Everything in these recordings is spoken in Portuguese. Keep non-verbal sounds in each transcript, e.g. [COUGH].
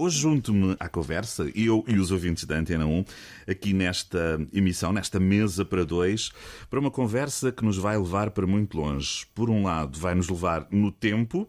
Hoje junto-me à conversa, eu e os ouvintes da Antena 1, aqui nesta emissão, nesta mesa para dois, para uma conversa que nos vai levar para muito longe. Por um lado, vai nos levar no tempo,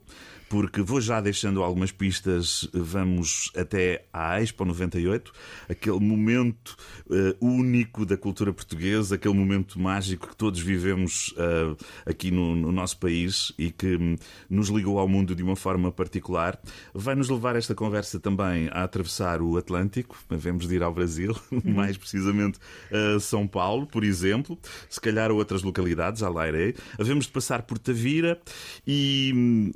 porque vou já deixando algumas pistas. Vamos até à Expo 98, aquele momento uh, único da cultura portuguesa, aquele momento mágico que todos vivemos uh, aqui no, no, nosso país e que um, nos ligou ao mundo de uma forma particular. Vai nos levar esta conversa também a atravessar o Atlântico, devemos de ir ao Brasil, [LAUGHS] uhum. mais precisamente a São Paulo, por exemplo, se calhar a outras localidades, à Lairei. Havemos de passar por Tavira e hum,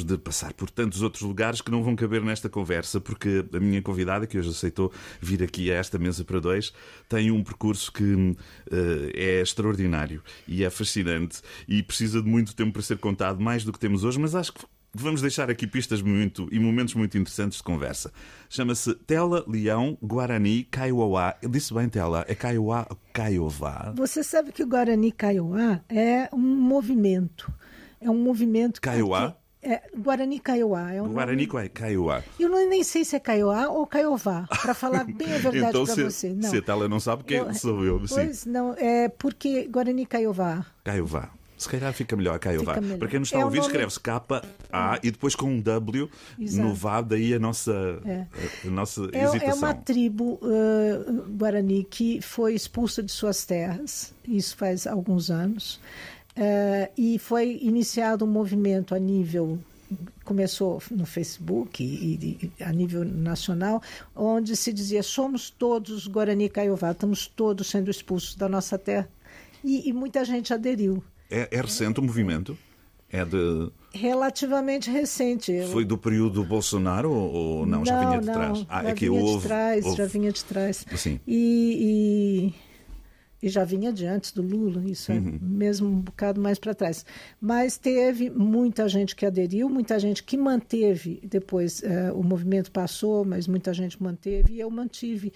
havemos de passar por tantos outros lugares que não vão caber nesta conversa, porque a minha convidada, que hoje aceitou vir aqui a esta mesa para dois, tem um percurso que uh, é extraordinário e é fascinante e precisa de muito tempo para ser contado, mais do que temos hoje, mas acho que vamos deixar aqui pistas muito e momentos muito interessantes de conversa. Chama-se Tela Leão Guarani Kaiowá. Eu disse bem, Tela, é Kaiowá ou Kaiowá? Você sabe que o Guarani Kaiowá é um movimento. É um movimento. Kaiowá? É, Guarani Kaiowá. É um Guarani nome... Kaiowá. Eu não, nem sei se é Kaiowá ou Kaiowá, para falar bem a [LAUGHS] verdade então, para você. Não. Se a Tela não sabe, quem eu, sou eu. Pois sim. não, é porque Guarani Kaiowá. Kaiowá. Se calhar fica melhor Kaiowá. Para quem não está é a ouvir, nome... escreve-se K-A e depois com um W Exato. no Vá, daí a nossa, é. a, a nossa é, hesitação. É uma tribo uh, Guarani que foi expulsa de suas terras, isso faz alguns anos, uh, e foi iniciado um movimento a nível começou no Facebook e, e, a nível nacional, onde se dizia somos todos Guarani Caiová, estamos todos sendo expulsos da nossa terra. E, e muita gente aderiu. É, é recente o movimento? É de. Relativamente recente. Foi do período Bolsonaro ou, não? não? Já vinha de não, trás? Ah, já é vinha houve, de trás, houve... já vinha de trás. Sim. e... e e já vinha de antes do Lula, isso é uhum. é mesmo um bocado mais para trás. Mas teve muita gente que aderiu, muita gente que manteve, depois uh, o movimento passou, mas muita gente manteve, e eu mantive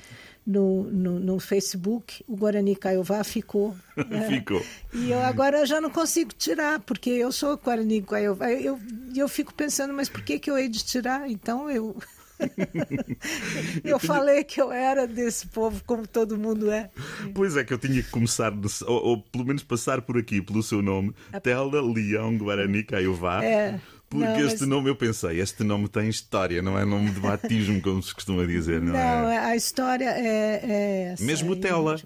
no, no, no Facebook, o Guarani Caiová ficou. É, [LAUGHS] ficou. E eu agora já não consigo tirar, porque eu sou Guarani Caiová. E eu, eu fico pensando, mas por que, que eu hei de tirar? Então eu... [LAUGHS] eu falei que eu era desse povo, como todo mundo é. Pois é, que eu tinha que começar, ou, ou pelo menos passar por aqui, pelo seu nome, a... Tela Leão Guarani Caiová. É. Porque não, este mas... nome, eu pensei, este nome tem história, não é nome de batismo, como se costuma dizer, não, não é? a história é, é essa. Mesmo Tela.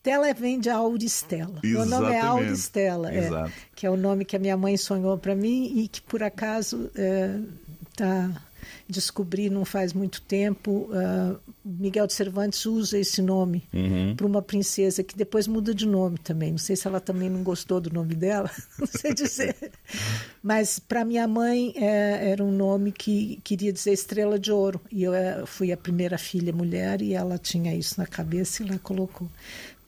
Tela vem de Auristela. Meu nome é Auristela, é, que é o nome que a minha mãe sonhou para mim e que por acaso está é, descobri não faz muito tempo. Uh, Miguel de Cervantes usa esse nome uhum. para uma princesa que depois muda de nome também. Não sei se ela também não gostou do nome dela, [LAUGHS] não sei dizer. Mas para minha mãe é, era um nome que queria dizer Estrela de Ouro. E eu é, fui a primeira filha mulher e ela tinha isso na cabeça e ela colocou.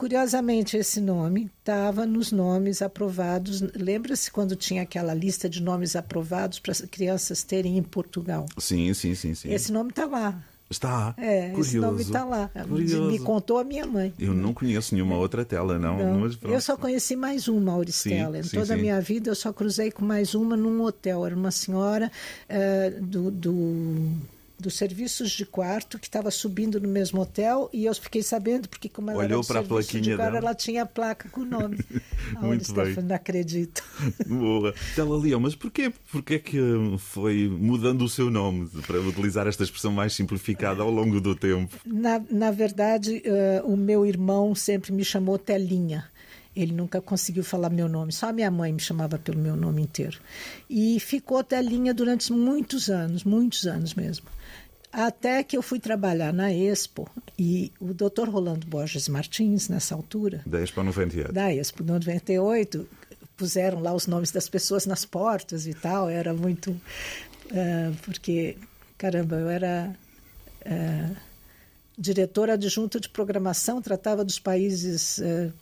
Curiosamente, esse nome estava nos nomes aprovados. Lembra-se quando tinha aquela lista de nomes aprovados para as crianças terem em Portugal? Sim, sim, sim. sim. Esse nome está lá. Está. É, Curioso. esse nome está lá. Curioso. Me contou a minha mãe. Eu não conheço nenhuma outra tela, não. não. eu só conheci mais uma Auristela. Sim, em sim, toda a minha vida eu só cruzei com mais uma num hotel. Era uma senhora uh, do, do dos serviços de quarto que estava subindo no mesmo hotel e eu fiquei sabendo porque como ela olhou para a plaquinha quarto, ela tinha a placa com o nome. [LAUGHS] Muito bem. Não acredito. [LAUGHS] Boa. Tela Leão, mas porquê? Porquê que foi mudando o seu nome para utilizar esta expressão mais simplificada ao longo do tempo? Na, na verdade, uh, o meu irmão sempre me chamou Telinha. Ele nunca conseguiu falar meu nome, só a minha mãe me chamava pelo meu nome inteiro. E ficou telinha durante muitos anos, muitos anos mesmo. Até que eu fui trabalhar na Expo e o Dr. Rolando Borges Martins, nessa altura. Da Expo 98. Da Expo 98, puseram lá os nomes das pessoas nas portas e tal. Era muito. Uh, porque, caramba, eu era. Uh, diretora adjunta de programação, tratava dos países uh,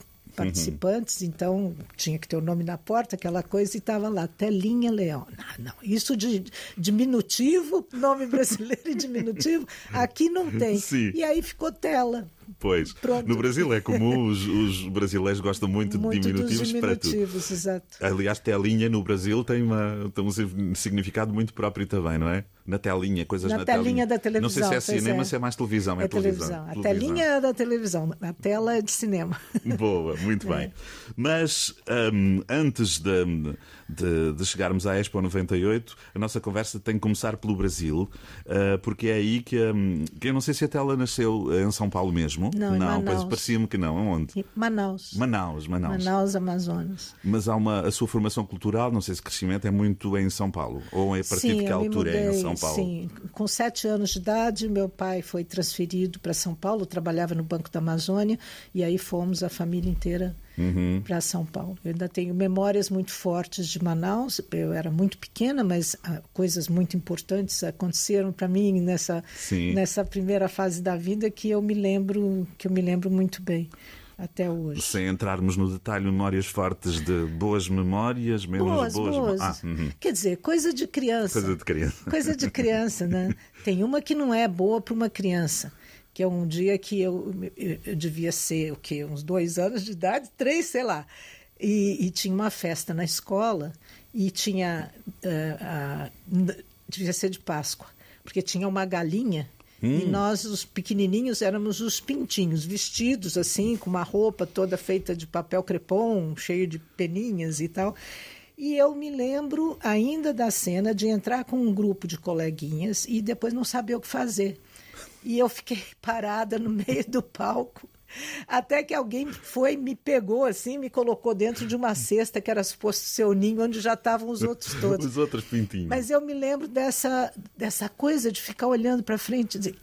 participantes, uhum. então tinha que ter o nome na porta, aquela coisa, e estava lá, Telinha Leão. Não, não, isso de diminutivo, nome brasileiro e diminutivo, [LAUGHS] aqui não tem. Sim. E aí ficou Tela. Pois. Pronto. No Brasil é comum, os, os brasileiros gostam muito, muito de diminutivos, diminutivos para. Exato. Aliás, telinha no Brasil tem, uma, tem um significado muito próprio também, não é? Na telinha, coisas na, na telinha. telinha. da televisão. Não sei se é cinema, é. se é mais televisão. É, é televisão. televisão. A telinha é da televisão, a tela é de cinema. Boa, muito [LAUGHS] é. bem. Mas um, antes de, de, de, chegarmos à Expo 98, a nossa conversa tem que começar pelo Brasil, uh, porque é aí que, um, que eu não sei se a tela nasceu em São Paulo mesmo. Não, não pois parecia-me que não. Onde? Manaus. Manaus, Manaus. Manaus, Amazonas. Mas há uma, a sua formação cultural, não sei se crescimento é muito em São Paulo, ou é a partir sim, de que altura mudei, é em São Paulo? Sim, com sete anos de idade, meu pai foi transferido para São Paulo, trabalhava no Banco da Amazônia, e aí fomos a família inteira uhum. para São Paulo. Eu ainda tenho memórias muito fortes de Manaus. Eu era muito pequena, mas ah, coisas muito importantes aconteceram para mim nessa nessa primeira fase da vida que eu me lembro que eu me lembro muito bem até hoje. Sem entrarmos no detalhe, memórias fortes de boas memórias, menos boas. boas, boas. Ah, uhum. Quer dizer, coisa de criança. Coisa de criança. Coisa de criança, né? [LAUGHS] Tem uma que não é boa para uma criança que é um dia que eu, eu, eu devia ser o quê? Uns dois anos de idade, três, sei lá. E, e tinha uma festa na escola e tinha. Uh, uh, devia ser de Páscoa, porque tinha uma galinha Hum. E nós, os pequenininhos, éramos os pintinhos, vestidos assim, com uma roupa toda feita de papel crepom, cheio de peninhas e tal. E eu me lembro ainda da cena de entrar com um grupo de coleguinhas e depois não saber o que fazer. E eu fiquei [LAUGHS] parada no meio do palco. Até que alguém foi, me pegou assim, me colocou dentro de uma cesta que era suposto ser o ninho, onde já estavam os outros [LAUGHS] todos. os outros pintinhos. Mas eu me lembro dessa, dessa coisa de ficar olhando para frente e dizer: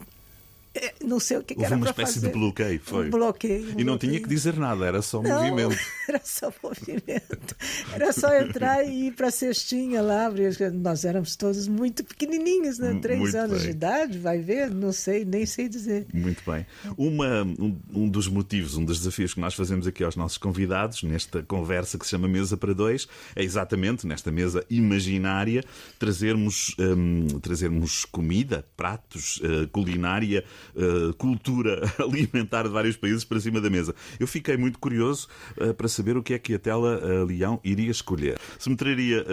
[LAUGHS] não sei o que, Houve era uma espécie fazer. de bloqueio, foi? Um bloqueio. Um e não tinha que dizer nada, era só não, movimento. [LAUGHS] Era só movimento. Era só entrar e ir para a cestinha lá. Nós éramos todos muito pequenininhos, né? Três muito anos bem. de idade, vai ver? Não sei, nem sei dizer. Muito bem. Uma, um, um, dos motivos, um dos desafios que nós fazemos aqui aos nossos convidados, nesta conversa que se chama Mesa para Dois, é exatamente nesta mesa imaginária trazermos, um, trazermos comida, pratos, uh, culinária uh, cultura [LAUGHS] alimentar de vários países para cima da mesa. Eu fiquei muito curioso uh, para saber o que é que a tela uh, Leão iria escolher. Se me traria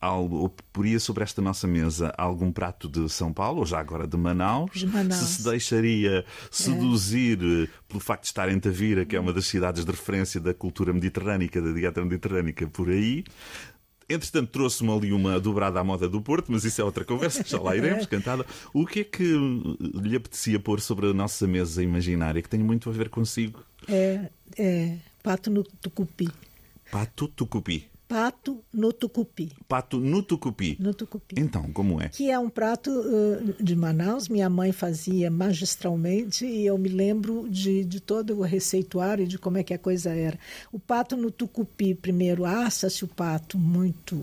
algo, ou poria sobre esta nossa mesa algum prato de São Paulo, ou já agora de Manaus, de Manaus. se se deixaria seduzir é. pelo facto de estar em Tavira, que é uma das cidades de referência da cultura mediterrânica, da dieta mediterrânica, por aí, Entretanto, trouxe-me ali uma dobrada à moda do Porto, mas isso é outra conversa, já lá iremos, [LAUGHS] cantada. O que é que lhe apetecia pôr sobre a nossa mesa imaginária, que tem muito a ver consigo? É, é pato no tucupi. Pato tucupi. Pato no tucupi. Pato no tucupi. No tucupi. Então, como é? Que é um prato uh, de Manaus. Minha mãe fazia magistralmente e eu me lembro de, de todo o receituário e de como é que a coisa era. O pato no tucupi, primeiro assa-se o pato muito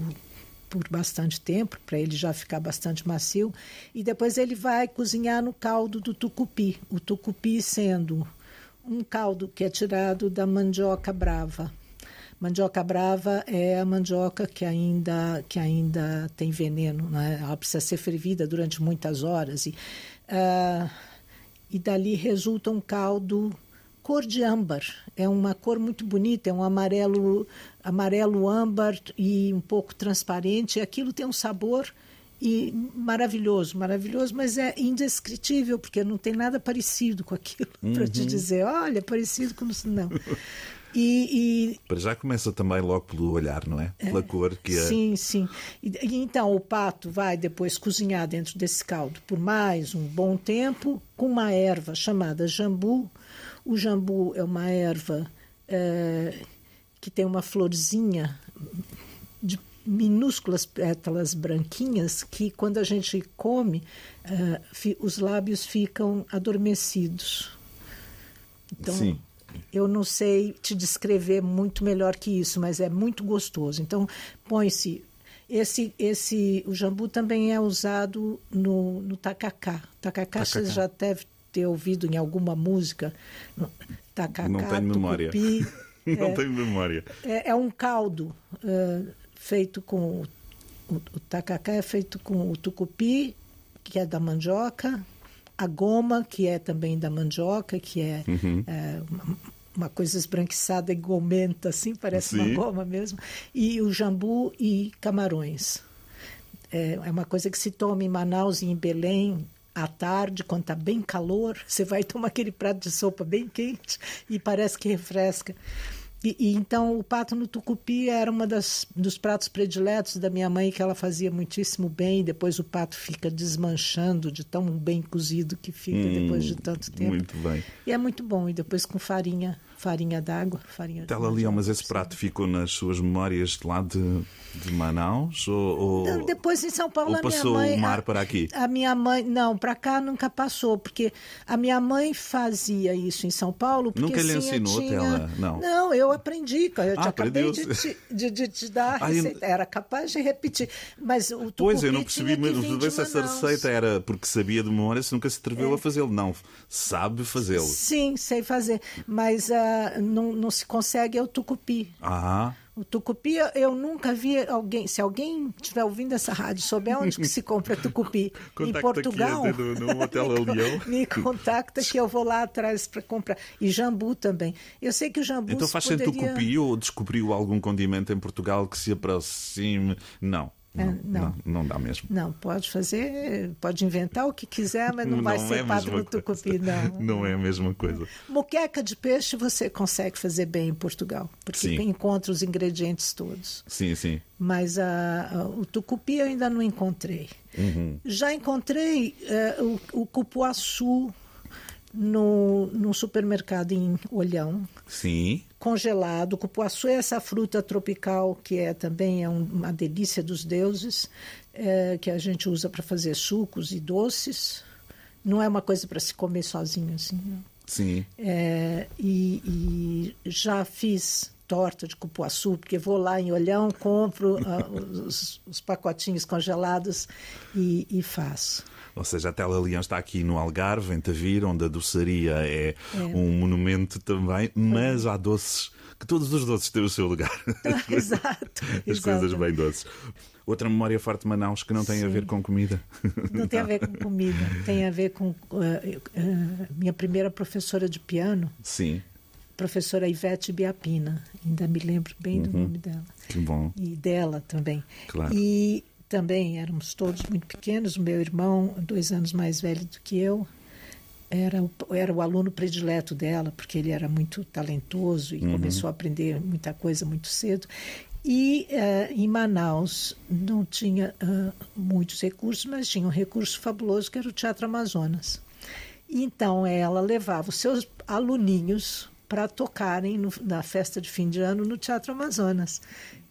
por bastante tempo, para ele já ficar bastante macio, e depois ele vai cozinhar no caldo do tucupi. O tucupi sendo um caldo que é tirado da mandioca brava Mandioca brava é a mandioca que ainda, que ainda tem veneno, né? ela precisa ser fervida durante muitas horas. E, uh, e dali resulta um caldo cor de âmbar. É uma cor muito bonita, é um amarelo, amarelo âmbar e um pouco transparente. Aquilo tem um sabor e maravilhoso, maravilhoso, mas é indescritível porque não tem nada parecido com aquilo [LAUGHS] uhum. para te dizer, olha, parecido com não. E, e, Para já começa também logo pelo olhar, não é? Pela é, cor que é. Sim, sim. E, e, então o pato vai depois cozinhar dentro desse caldo por mais um bom tempo com uma erva chamada jambu. O jambu é uma erva é, que tem uma florzinha de minúsculas pétalas branquinhas que quando a gente come é, os lábios ficam adormecidos. Então, Sim eu não sei te descrever muito melhor que isso, mas é muito gostoso. Então, põe-se esse, esse, o jambu também é usado no, no tacacá. Tacacá, tacacá. você já deve ter ouvido em alguma música. Tacacá, não tenho memória. [LAUGHS] não é, tenho memória. É, é um caldo uh, feito com o, o tacacá é feito com o tucupi, que é da mandioca, a goma, que é também da mandioca, que é, Uhum. é, uma, uma coisa esbranquiçada e gomenta, assim, parece Sim. uma goma mesmo, e o jambu e camarões. É, é uma coisa que se toma em Manaus e em Belém à tarde, quando está bem calor, você vai [LAUGHS] tomar aquele prato de sopa bem quente e parece que refresca. E, e então o pato no tucupi era uma das dos pratos prediletos da minha mãe que ela fazia muitíssimo bem. Depois o pato fica desmanchando de tão bem cozido que fica depois de tanto tempo. Hum, Muito bem. E é muito bom. E depois com farinha, farinha d'água, farinha Tela Leão, mas esse prato ficou nas suas memórias de lá de, de Manaus? Ou, ou- Não, Depois em São Paulo a minha passou mãe o mar a- para aqui? A minha mãe não, para cá nunca passou, porque a minha mãe fazia isso em São Paulo. Porque, Nunca lhe assim, ensinou, tinha... Tela? Não. eu aprendi. Eu Ah, te acabei de, te- de, de te dar a receita. Era capaz de repetir, mas o Pois, eu não percebi mesmo se essa receita era porque sabia de memória, se nunca se atreveu É. a fazê-lo. Não, sabe fazê-lo. Sim, sei fazer, mas não, não se consegue é o tucupi. Ah, O tucupi, eu nunca vi alguém. Se alguém estiver ouvindo essa rádio, souber onde que se compra tucupi [LAUGHS] em Portugal, aqui no- no Hotel [LAUGHS] me, me contacta que eu vou lá atrás para comprar. E jambu também. Eu sei que o jambu. então faz poderia... tucupi ou descobriu algum condimento em Portugal que se aproxime? Não. É, Não, não. não, não dá mesmo. Não, pode fazer, pode inventar o que quiser, mas não, [LAUGHS] vai é ser mesma no tucupi, não. [LAUGHS] Não é a mesma coisa. Moqueca de peixe você consegue fazer bem em Portugal, porque Sim. encontra os ingredientes todos. Sim, sim. Mas a- a- o tucupi eu ainda não encontrei. Uhum. Já encontrei eh, o, o cupuaçu no, no supermercado em Olhão, Sim. Congelado. O cupuaçu é essa fruta tropical que é também é um- uma delícia dos deuses, eh, que a gente usa para fazer sucos e doces. Não é uma coisa para se comer sozinho assim. não. Sim. É, e, e já fiz torta de cupuaçu, porque vou lá em Olhão, compro ah, os, os pacotinhos congelados e, e faço. Ou seja, a Tela Leão está aqui no Algarve, em Tavira, onde a doçaria é, um monumento também, mas há doces, que todos os doces têm o seu lugar. [LAUGHS] exato. As exato. coisas bem doces. Outra memória forte de Manaus que não tem a ver com comida. Não tem a ver com comida, tem a ver com ah, ah, minha primeira professora de piano, Sim, professora Ivete Biapina. Ainda me lembro bem do nome dela. que bom. e dela também. Claro. E também éramos todos muito pequenos. O meu irmão, dois anos mais velho do que eu, era o, era o aluno predileto dela, porque ele era muito talentoso e começou a aprender muita coisa muito cedo. E eh, em Manaus não tinha ah, muitos recursos, mas tinha um recurso fabuloso que era o Teatro Amazonas. Então ela levava os seus aluninhos para tocarem no- na festa de fim de ano no Teatro Amazonas.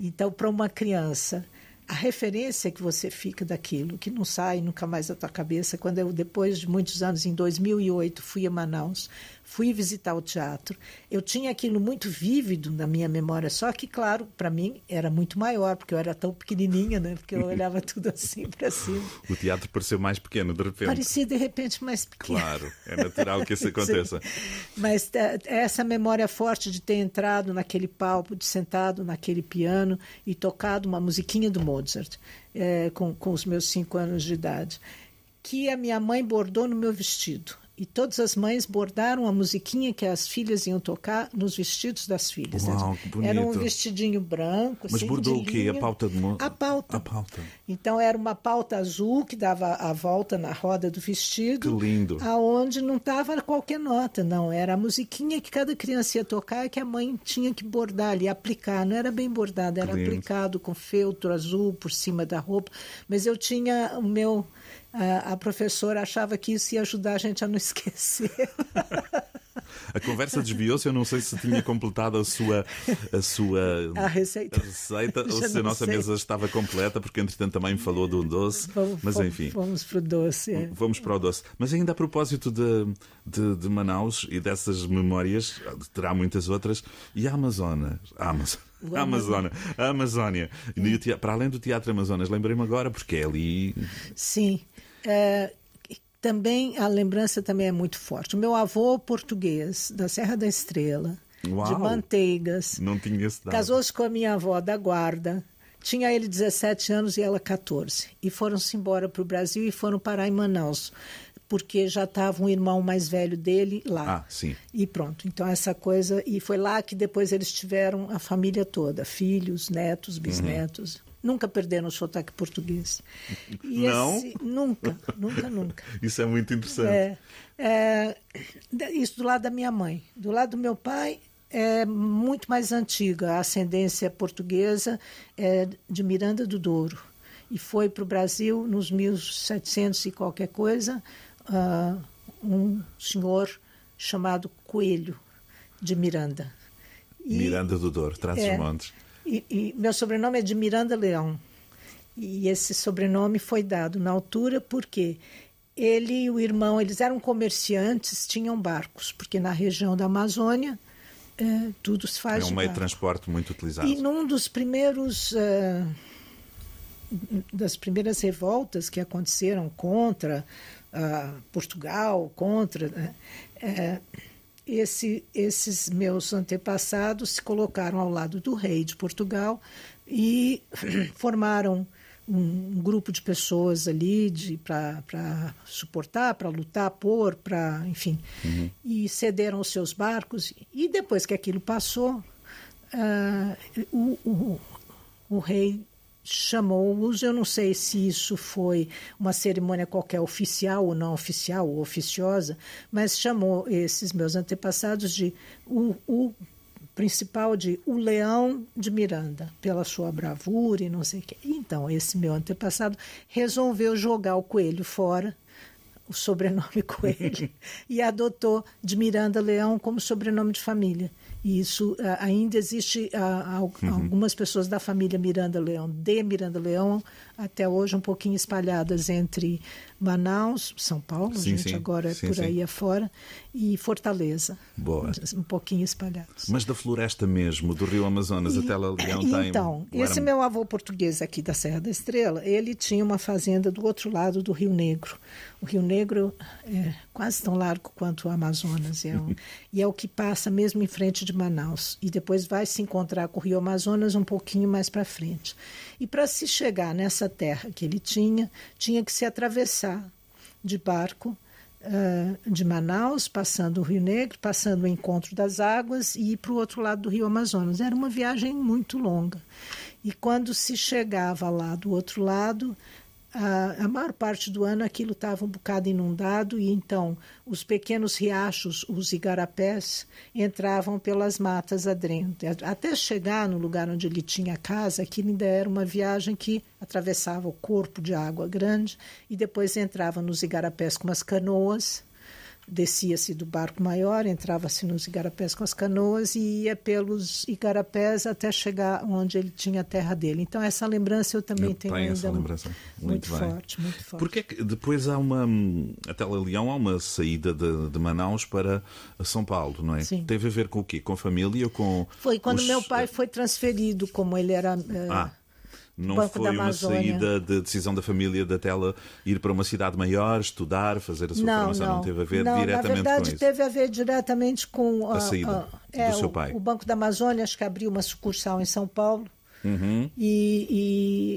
Então, para uma criança, a referência que você fica daquilo, que não sai nunca mais da tua cabeça, quando eu, depois de muitos anos, em 2008, fui a Manaus, fui visitar o teatro, eu tinha aquilo muito vívido na minha memória, só que, claro, para mim era muito maior, porque eu era tão pequenininha, né? porque eu olhava [LAUGHS] tudo assim para cima. O teatro pareceu mais pequeno, de repente. Parecia, de repente, mais pequeno. Claro, é natural que isso [LAUGHS] aconteça. Mas é, essa memória forte de ter entrado naquele palco, de sentado naquele piano e tocado uma musiquinha do Mozart é, com, com os meus cinco anos de idade, que a minha mãe bordou no meu vestido. E todas as mães bordaram a musiquinha que as filhas iam tocar nos vestidos das filhas. Uau, que bonito. Era um vestidinho branco. Mas assim, bordou o quê? A pauta de mo- A pauta. A pauta. Então era uma pauta azul que dava a volta na roda do vestido. Que lindo. Aonde não estava qualquer nota, não. Era a musiquinha que cada criança ia tocar que a mãe tinha que bordar ali, aplicar. Não era bem bordado, era aplicado com feltro azul por cima da roupa. Mas eu tinha o meu. A, a professora achava que isso ia ajudar a gente a não [LAUGHS] esquecer. A conversa desviou-se, eu não sei se tinha completado a sua, a sua A receita. receita ou [LAUGHS] se a nossa sei. mesa estava completa, porque entretanto também falou do doce. Vamos, Mas vamos- enfim. Vamos para o doce. é. Vamos para o doce. Mas ainda a propósito de, de, de Manaus e dessas memórias, terá muitas outras. E a Amazonas? A Amazonas. A Amazônia. A Amazónia. O tea- para além do Teatro Amazonas, lembrei-me agora, porque é ali. Sim. É, também a lembrança também é muito forte. O meu avô português, da Serra da Estrela, de Uau! Manteigas, esse dado. casou-se com a minha avó da Guarda. Tinha ele 17 anos e ela 14. E foram-se embora para o Brasil e foram parar em Manaus. porque já estava um irmão mais velho dele lá. Ah, sim. E pronto. Então essa coisa e foi lá que depois eles tiveram a família toda, filhos, netos, bisnetos. Uhum. Nunca perderam o sotaque português. E Não? Esse, nunca, nunca, nunca. [LAUGHS] Isso é muito interessante. É, é, isso do lado da minha mãe. Do lado do meu pai, é muito mais antiga. A ascendência portuguesa é de Miranda do Douro. E foi para o Brasil nos 1700 e qualquer coisa, uh, um senhor chamado Coelho de Miranda. E, Miranda do Douro, os é. E, e meu sobrenome é de Miranda Leão. E esse sobrenome foi dado na altura porque ele e o irmão, eles eram comerciantes, tinham barcos, porque na região da Amazônia é, tudo se faz. É um meio de transporte muito utilizado. E num dos primeiros. Uh, das primeiras revoltas que aconteceram contra uh, Portugal, contra. Uh, esse, esses meus antepassados se colocaram ao lado do rei de Portugal e [CLEARS THROAT] formaram um, grupo de pessoas ali para suportar, para lutar por, para, enfim, uhum. e cederam os seus barcos. E depois que aquilo passou, uh, o, o, o rei chamou-os. Eu não sei se isso foi uma cerimônia qualquer oficial ou não oficial ou oficiosa, mas chamou esses meus antepassados de o, o principal de o Leão de Miranda, pela sua bravura e não sei o quê. Então, esse meu antepassado resolveu jogar o coelho fora o sobrenome [LAUGHS] Coelho [LAUGHS] e adotou de Miranda Leão como sobrenome de família. E isso ainda existe uh, uhum. algumas pessoas da família Miranda Leão, de Miranda Leão, até hoje um pouquinho espalhadas entre Manaus, São Paulo, sim, gente sim, agora é sim, por aí afora, e Fortaleza. Boa. Um pouquinho espalhados. Mas da floresta mesmo, do Rio Amazonas e, até La Leão tem... Então, esse meu avô português aqui da Serra da Estrela, ele tinha uma fazenda do outro lado do Rio Negro. O Rio Negro é quase tão largo quanto o Amazonas, é um, [LAUGHS] e é o que passa mesmo em frente de Manaus. E depois vai se encontrar com o Rio Amazonas um pouquinho mais para frente. E para se chegar nessa terra que ele tinha, tinha que se atravessar de barco de Manaus, passando o Rio Negro, passando o encontro das águas e ir para o outro lado do Rio Amazonas. Era uma viagem muito longa. E quando se chegava lá do outro lado, a, a maior parte do ano aquilo estava um bocado inundado e então os pequenos riachos, os igarapés, entravam pelas matas adentro. Até chegar no lugar onde ele tinha casa, aquilo ainda era uma viagem que atravessava o corpo de água grande e depois entrava nos igarapés com umas canoas descia-se do barco maior, entrava-se nos igarapés com as canoas e ia pelos igarapés até chegar onde ele tinha a terra dele. Então essa lembrança eu também eu tenho, tenho ainda muito, muito forte, muito forte. Porque é que depois há uma até Leão há uma saída de, de, Manaus para São Paulo, não é? Sim. Teve a ver com o quê? Com a família ou com Foi quando os... meu pai foi transferido, como ele era eh, ah não Banco foi uma saída de decisão da família da Tela ir para uma cidade maior, estudar, fazer a sua não, formação, não, não teve a ver não, diretamente na verdade, com isso? teve a ver diretamente com a, a saída a, é, do seu pai. O, o Banco da Amazônia, acho que abriu uma sucursal em São Paulo Uhum. E,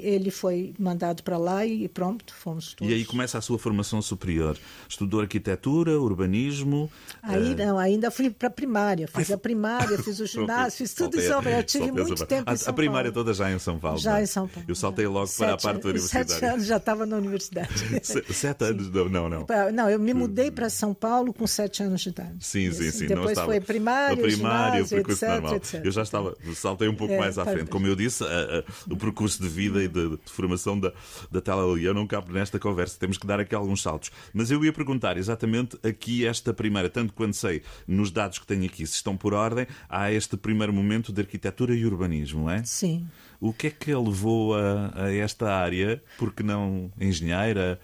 e, ele foi mandado para lá e pronto, fomos todos. E aí começa a sua formação superior. Estudou arquitetura, urbanismo? Aí uh... não, ainda fui para a primária. Fiz a primária, fiz o [LAUGHS] ginásio, fiz tudo em São Paulo. Eu tive muito tempo em São A primária toda já em São Paulo. Já é? em São Paulo. Eu saltei logo sete, para a parte da universidade. [LAUGHS] Sete anos já estava na universidade. sete anos? Não, não, não. Não, eu me mudei para São Paulo com sete anos de idade. Sim, sim, sim. Depois foi primário, primário ginásio, etc, etc, Eu já estava, saltei um pouco é, mais à frente. Como eu disse, a, a, o percurso de vida e de, de formação da, da Leão não cabe nesta conversa. Temos que dar aqui alguns saltos. Mas eu ia perguntar exatamente aqui esta primeira, tanto quanto sei, nos dados que tenho aqui, se estão por ordem, há este primeiro momento de arquitetura e urbanismo, é? Sim. O que é que a levou a, a esta área? Porque não engenheira?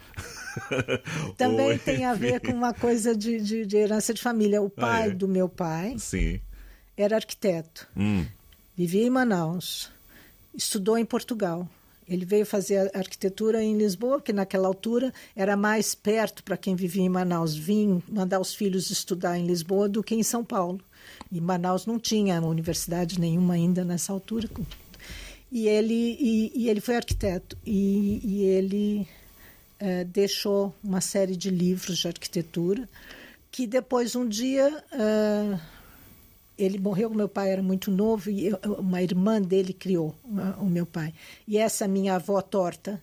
[LAUGHS] Também Ou, tem a ver com uma coisa de, de, de herança de família. O pai ah, é? do meu pai Sim. era arquiteto. Hum. Vivia em Manaus estudou em Portugal. Ele veio fazer arquitetura em Lisboa, que naquela altura era mais perto para quem vivia em Manaus vir mandar os filhos estudar em Lisboa do que em São Paulo. E Manaus não tinha universidade nenhuma ainda nessa altura. E ele, e, e ele foi arquiteto. E, e ele uh, deixou uma série de livros de arquitetura que depois um dia uh, ele morreu, meu pai era muito novo e eu, uma irmã dele criou o meu pai. E essa minha avó torta,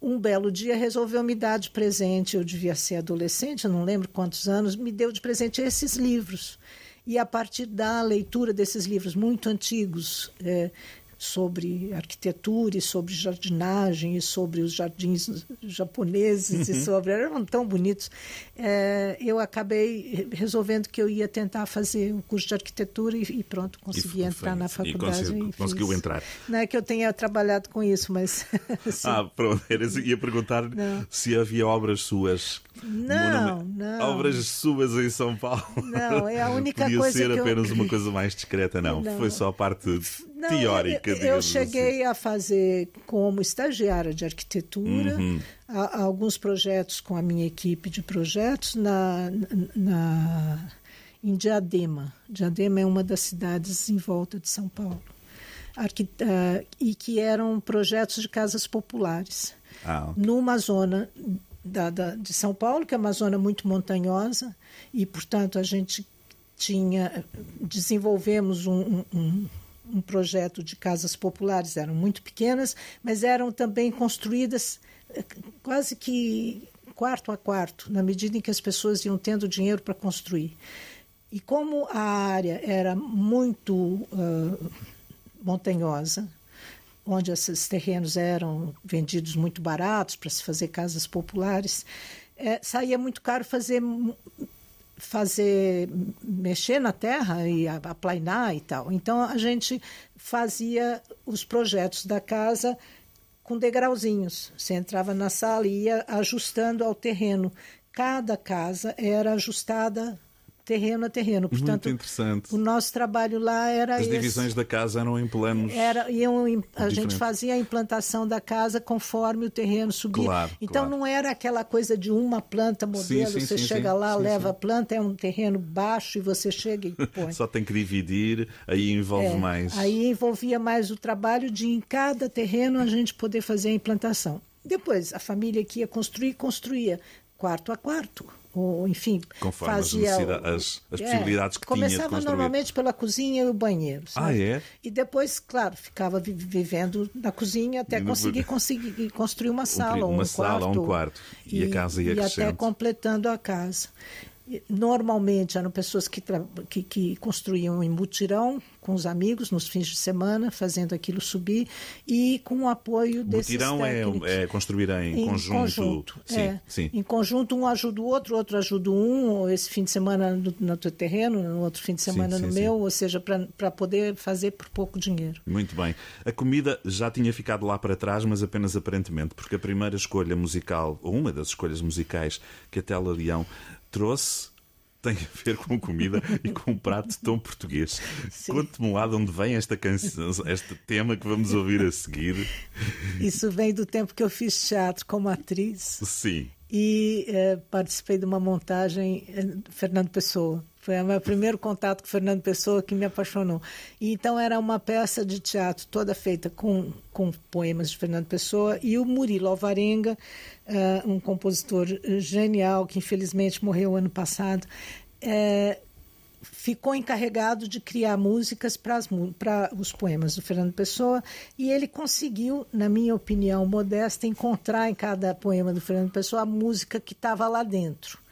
um belo dia resolveu me dar de presente, eu devia ser adolescente, não lembro quantos anos, me deu de presente esses livros. E a partir da leitura desses livros muito antigos, é, sobre arquitetura e sobre jardinagem e sobre os jardins japoneses e uhum. sobre eram tão bonitos é, eu acabei resolvendo que eu ia tentar fazer o um curso de arquitetura e, e pronto consegui e entrar na faculdade e, consegui, conseguiu entrar não é que eu tenha trabalhado com isso mas [LAUGHS] ah pronto ia perguntar não. se havia obras suas não, não. Obras suas em São Paulo. Não, é a [LAUGHS] única Podia coisa ser que apenas eu... uma coisa mais discreta, não. não. Foi só a parte não, teórica, eu, eu cheguei assim. a fazer como estagiária de arquitetura uhum. a, a alguns projetos com a minha equipe de projetos na, na, em Diadema. Diadema é uma das cidades em volta de São Paulo. Uh, e que eram projetos de casas populares. Ah, okay. Numa zona da, da, de São Paulo, que é uma zona muito montanhosa, e, portanto, a gente tinha, desenvolvemos um, um, um projeto de casas populares, eram muito pequenas, mas eram também construídas eh, quase que quarto a quarto, na medida em que as pessoas iam tendo dinheiro para construir. E como a área era muito uh, montanhosa, onde esses terrenos eram vendidos muito baratos para se fazer casas populares, é, saía muito caro fazer fazer mexer na terra e aplainar e tal. Então a gente fazia os projetos da casa com degrauzinhos. Você entrava na sala e ia ajustando ao terreno. Cada casa era ajustada terreno a terreno. Portanto, Muito interessante. O nosso trabalho lá era As esse. divisões da casa eram em planos. Era, iam, a gente fazia a implantação da casa conforme o terreno subia. Claro, então claro. não era aquela coisa de uma planta modelo, sim, sim, você sim, chega lá, leva a planta, é um terreno baixo e você chega e põe. [LAUGHS] Só tem que dividir, aí envolve É, mais. Aí envolvia mais o trabalho de em cada terreno a gente poder fazer a implantação. Depois, a família que ia construir, construía quarto a quarto ou enfim Conforme fazia as, as, as possibilidades é, que começava tinha construir. normalmente pela cozinha e o banheiro sabe? Ah, é? e depois claro ficava vi- vivendo na cozinha até E conseguir conseguir construir uma sala ou uma um sala, quarto um quarto. E a casa ia e até crescendo. completando a casa E, Normalmente eram pessoas que, que, que construíam em mutirão com os amigos nos fins de semana, fazendo aquilo subir e com o apoio desses Mutirão é, técnicos. é construir em, Em conjunto. Sim, é. sim. Em conjunto, um ajuda o outro, outro ajuda um, esse fim de semana no, no teu terreno, no outro fim de semana sim, no sim. meu, ou seja, para poder fazer por pouco dinheiro. Muito bem. A comida já tinha ficado lá para trás, mas apenas aparentemente, porque a primeira escolha musical, ou uma das escolhas musicais que a Tela Leão trouxe, tem a ver com comida [LAUGHS] e com um prato tão português. Conte-me lá de onde vem esta canção, este tema que vamos ouvir a seguir. Isso vem do tempo que eu fiz teatro como atriz Sim. e eh, participei de uma montagem eh, Fernando Pessoa. Foi o meu primeiro contato com Fernando Pessoa que me apaixonou. E, então era uma peça de teatro toda feita com, com poemas de Fernando Pessoa e o Murilo Alvarenga, eh, um compositor genial que infelizmente morreu ano passado, eh, ficou encarregado de criar músicas para os poemas do Fernando Pessoa e ele conseguiu, na minha opinião modesta, encontrar em cada poema do Fernando Pessoa a música que estava lá dentro.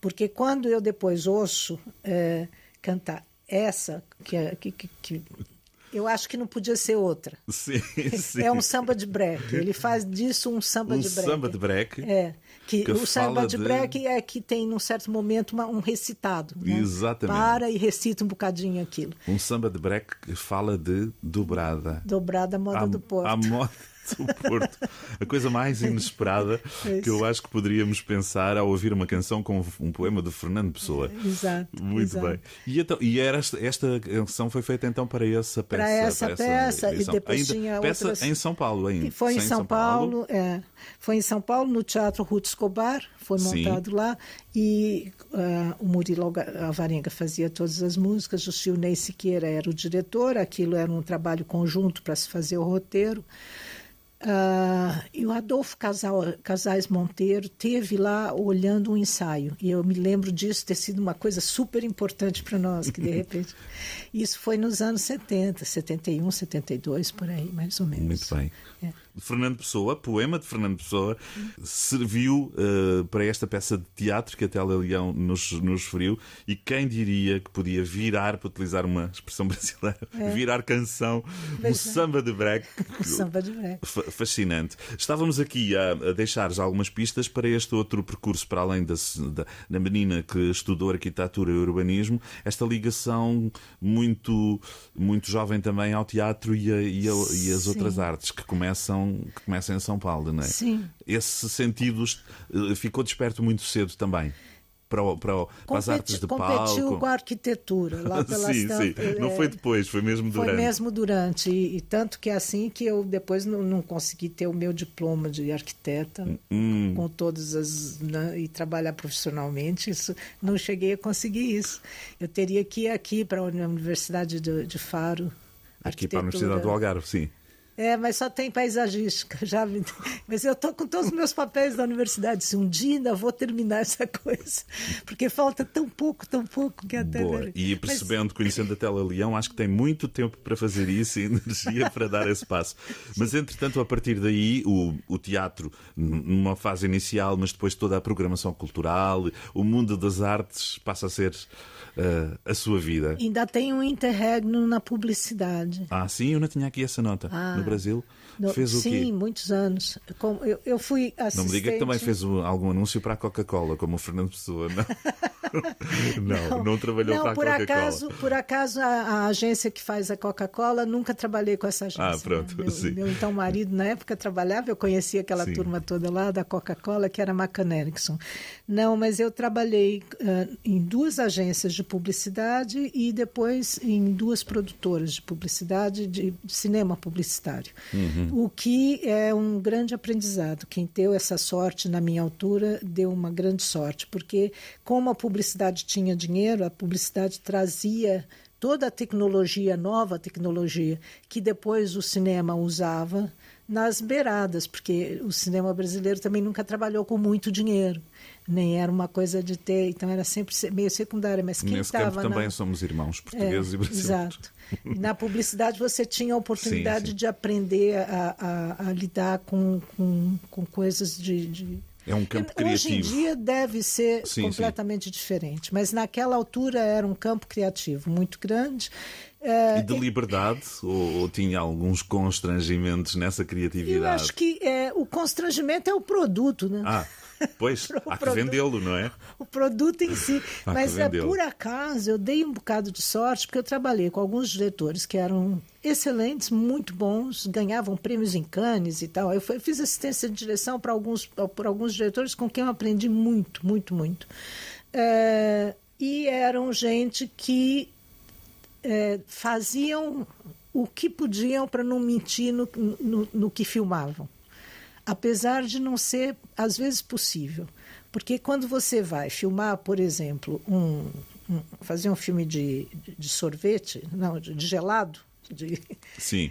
Porque quando eu depois ouço eh, cantar essa, que, é- que, que, que eu acho que não podia ser outra. [LAUGHS] Sim, sim. É um samba de break. Ele faz disso um samba Um de break. samba de break. É. Que, que o samba de, de- break é que tem, num certo momento, uma- um recitado. né? Exatamente. Para e recita um bocadinho aquilo. Um samba de break que fala de dobrada. Dobrada a moda À- do Porto. À moda [LAUGHS] do Porto. A coisa mais inesperada É que eu acho que poderíamos pensar ao ouvir uma canção com um poema de Fernando Pessoa. Exato. Muito exato. bem. E, então, e era esta, esta canção foi feita então para essa peça? Para essa peça, e edição. depois Ainda, tinha peça outras- em São Paulo? E foi em Sem São, Paulo, é. Foi em São Paulo, no Teatro Ruth Escobar, foi Sim. montado lá. E ah, o Murilo Alvarenga fazia todas as músicas, o Silnei Siqueira era o diretor, aquilo era um trabalho conjunto para se fazer o roteiro. Uh, e o Adolfo Casal, Casais Monteiro teve lá olhando um ensaio. E eu me lembro disso ter sido uma coisa super importante para nós, que de [LAUGHS] repente. Isso foi nos anos 70, 71, 72, por aí, mais ou menos. Muito bem. É. Fernando Pessoa, poema de Fernando Pessoa, serviu uh, para esta peça de teatro que a Tela Leão nos, nos referiu. E quem diria que podia virar, para utilizar uma expressão [LAUGHS] brasileira, é. virar canção, um samba de break. [LAUGHS] samba de break fascinante. Estávamos aqui a, a deixar já algumas pistas para este outro percurso, para além da, da, da menina que estudou arquitetura e urbanismo, esta ligação muito, muito jovem também ao teatro e, a, e, a, e as outras artes que começam, que começam em São Paulo, não é? Sim. Esse sentido eh, ficou desperto muito cedo também para, para, para as artes de palco. Competiu com a arquitetura, lá [LAUGHS] pelas sim, sim. Não é, foi depois, foi mesmo durante. Foi mesmo durante. E, e tanto que é assim que eu depois não, não, consegui ter o meu diploma de arquiteta hum. com todas as. Né, e trabalhar profissionalmente. Isso, não cheguei a conseguir isso. Eu teria que ir aqui para a Universidade de, de Faro. Aqui para a Universidade do Algarve, sim. É, mas só tem paisagística. [LAUGHS] Já me... [LAUGHS] Mas eu estou com todos os meus papéis da universidade. Se um dia ainda vou terminar essa [LAUGHS] coisa. Porque falta tão pouco, tão pouco que até. Boa. E percebendo, mas... conhecendo a Tela Leão, acho que tem muito tempo para fazer isso e energia para dar esse passo. Mas, entretanto, a partir daí, o, o teatro, numa fase inicial, mas depois toda a programação cultural, o mundo das artes passa a ser uh, a sua vida. Ainda tem um interregno na publicidade. Ah, sim, eu não tinha aqui essa nota. Ah, no Brasil. Fez o sim, quê? muitos anos. Eu, eu fui assistente... Não me diga que também fez algum anúncio para a Coca-Cola, como o Fernando Pessoa, não? [LAUGHS] não, não, não, trabalhou não, para a Coca-Cola. Acaso, por acaso, a, a, agência que faz a Coca-Cola, nunca trabalhei com essa agência. Ah, pronto, meu, sim. Meu então marido, na época, trabalhava, eu conhecia aquela sim. turma toda lá da Coca-Cola, que era Macan Erickson. Não, mas eu trabalhei uh, em duas agências de publicidade e depois em duas produtoras de publicidade, de cinema publicitário. Uhum. O que é um grande aprendizado. Quem teve essa sorte na minha altura deu uma grande sorte, porque como a publicidade tinha dinheiro, a publicidade trazia toda a tecnologia, nova tecnologia, que depois o cinema usava nas beiradas, porque o cinema brasileiro também nunca trabalhou com muito dinheiro nem era uma coisa de ter, então era sempre meio secundária. Mas quem Nesse campo também na... somos irmãos portugueses é, e brasileiros. Exato. Na publicidade você tinha a oportunidade sim, sim. de aprender a, a, a lidar com, com, com, coisas de, de... É um campo criativo. Hoje em dia deve ser sim, completamente diferente, mas naquela altura era um campo criativo muito grande. É, e de liberdade? ou, ou, tinha alguns constrangimentos nessa criatividade? Eu acho que é, o constrangimento é o produto, né? Ah. Pois, [LAUGHS] há que vendê-lo, não é? O produto em si. Mas é, por acaso eu dei um bocado de sorte, porque eu trabalhei com alguns diretores que eram excelentes, muito bons, ganhavam prêmios em Cannes e tal. Eu fiz assistência de direção para alguns, por alguns diretores com quem eu aprendi muito, muito, muito. É, e eram gente que é, faziam o que podiam para não mentir no, no, no que filmavam apesar de não ser às vezes possível. Porque quando você vai filmar, por exemplo, um, um fazer um filme de, de sorvete, não, de, gelado, de... Sim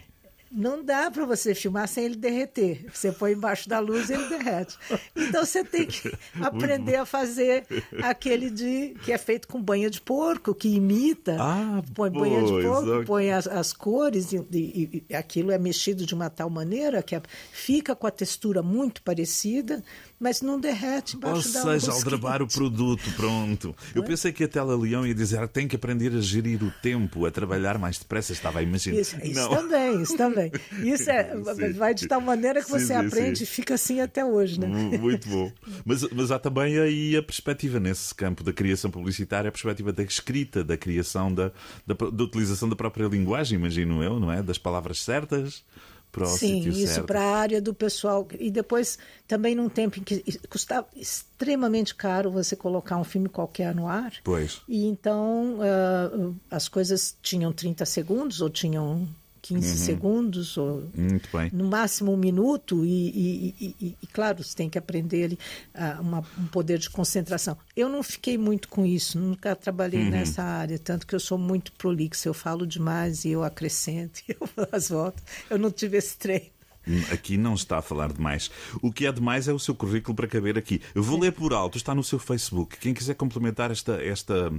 não dá para você filmar sem ele derreter. Você põe embaixo da luz e ele derrete. Então você tem que [LAUGHS] aprender a fazer aquele de que é feito com banha de porco, que imita. Ah, põe pois, banha de porco, põe as, as cores e, e, e, aquilo é mexido de uma tal maneira que fica com a textura muito parecida mas não derrete embaixo Ou da seja, aldrabar o produto, pronto. Eu é? pensei que a Tela Leão ia dizer tem que aprender a gerir o tempo, a trabalhar mais depressa, estava a imaginar. Isso, isso também, isso também. Isso é, [LAUGHS] vai de tal maneira que sim, você sim, aprende e fica assim até hoje, né? Muito bom. Mas, mas há também aí a perspectiva nesse campo da criação publicitária, a perspectiva da escrita, da criação, da, da, da utilização da própria linguagem, imagino eu, não é? Das palavras certas para o Sim, isso certo. para a área do pessoal. E depois, também num tempo em que custava extremamente caro você colocar um filme qualquer no ar. Pois. E então uh, as coisas tinham 30 segundos ou tinham 15 uhum. segundos, ou no máximo um minuto, e, e, e, e, claro, você tem que aprender ali, uh, uma, um poder de concentração. Eu não fiquei muito com isso, nunca trabalhei uhum. nessa área, tanto que eu sou muito prolixa, eu falo demais e eu acrescento, [LAUGHS] eu as voltas. Eu não tive esse treino. Aqui não está a falar demais. O que é demais é o seu currículo para caber aqui. Eu vou ler por alto, está no seu Facebook. Quem quiser complementar esta, esta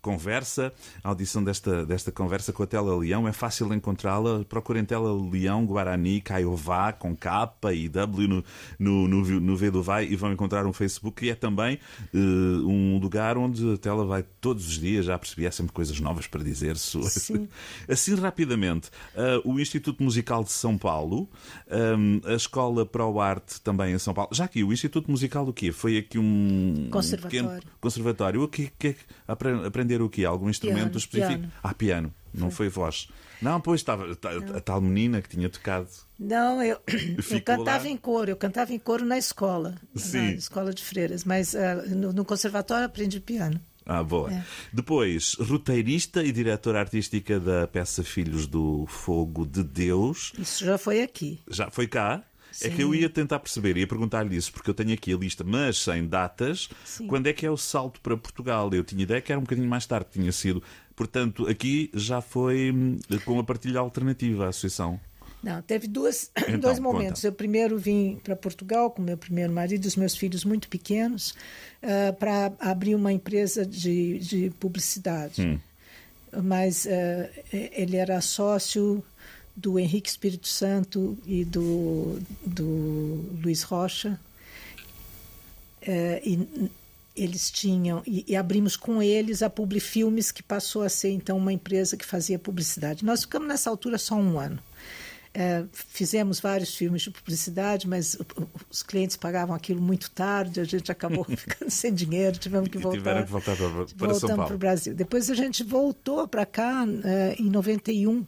conversa, a audição desta, desta conversa com a Tela Leão. É fácil encontrá-la. Procurem Tela Leão Guarani Caiová com K e W no, no, no, no V do Vai e vão encontrar um Facebook que é também uh, um lugar onde a Tela vai todos os dias. Já percebi, há sempre coisas novas para dizer. Sim. [LAUGHS] Assim, rapidamente, uh, o Instituto Musical de São Paulo, um, a Escola Pro Arte também em São Paulo. Já aqui, o Instituto Musical o quê? Foi aqui um conservatório. Um pequeno conservatório. O que, que aprende aprender o quê? Algum instrumento piano, específico? Piano. Ah, piano. Não foi voz. Não, pois estava a, a tal menina que tinha tocado. Não, eu, [COUGHS] eu cantava lá. em coro, eu cantava em coro na escola, Sim. na escola de freiras, mas uh, no, no, conservatório aprendi piano. Ah, boa. É. Depois, roteirista e diretora artística da peça Filhos do Fogo de Deus. Isso já foi aqui. Já foi cá? É Sim. que eu ia tentar perceber, ia perguntar-lhe isso, porque eu tenho aqui a lista, mas sem datas. Sim. Quando é que é o salto para Portugal? Eu tinha ideia que era um bocadinho mais tarde, tinha sido. Portanto, aqui já foi hum, com a partilha alternativa, a associação. Não, teve duas, [CLEARS THROAT] Então, dois momentos. conta. Eu primeiro vim para Portugal com meu primeiro marido os meus filhos muito pequenos uh, para abrir uma empresa de, de publicidade. Hum. Mas uh, ele era sócio do Henrique Espírito Santo e do, do Luiz Rocha. Uh, e eles tinham e, e, abrimos com eles a Publifilmes que passou a ser então uma empresa que fazia publicidade. Nós ficamos nessa altura só um ano. É, fizemos vários filmes de publicidade, mas os clientes pagavam aquilo muito tarde, a gente acabou [LAUGHS] ficando sem dinheiro, tivemos que voltar, tiveram que voltar para, para São Paulo. para o Brasil. Depois a gente voltou para cá é, em 91,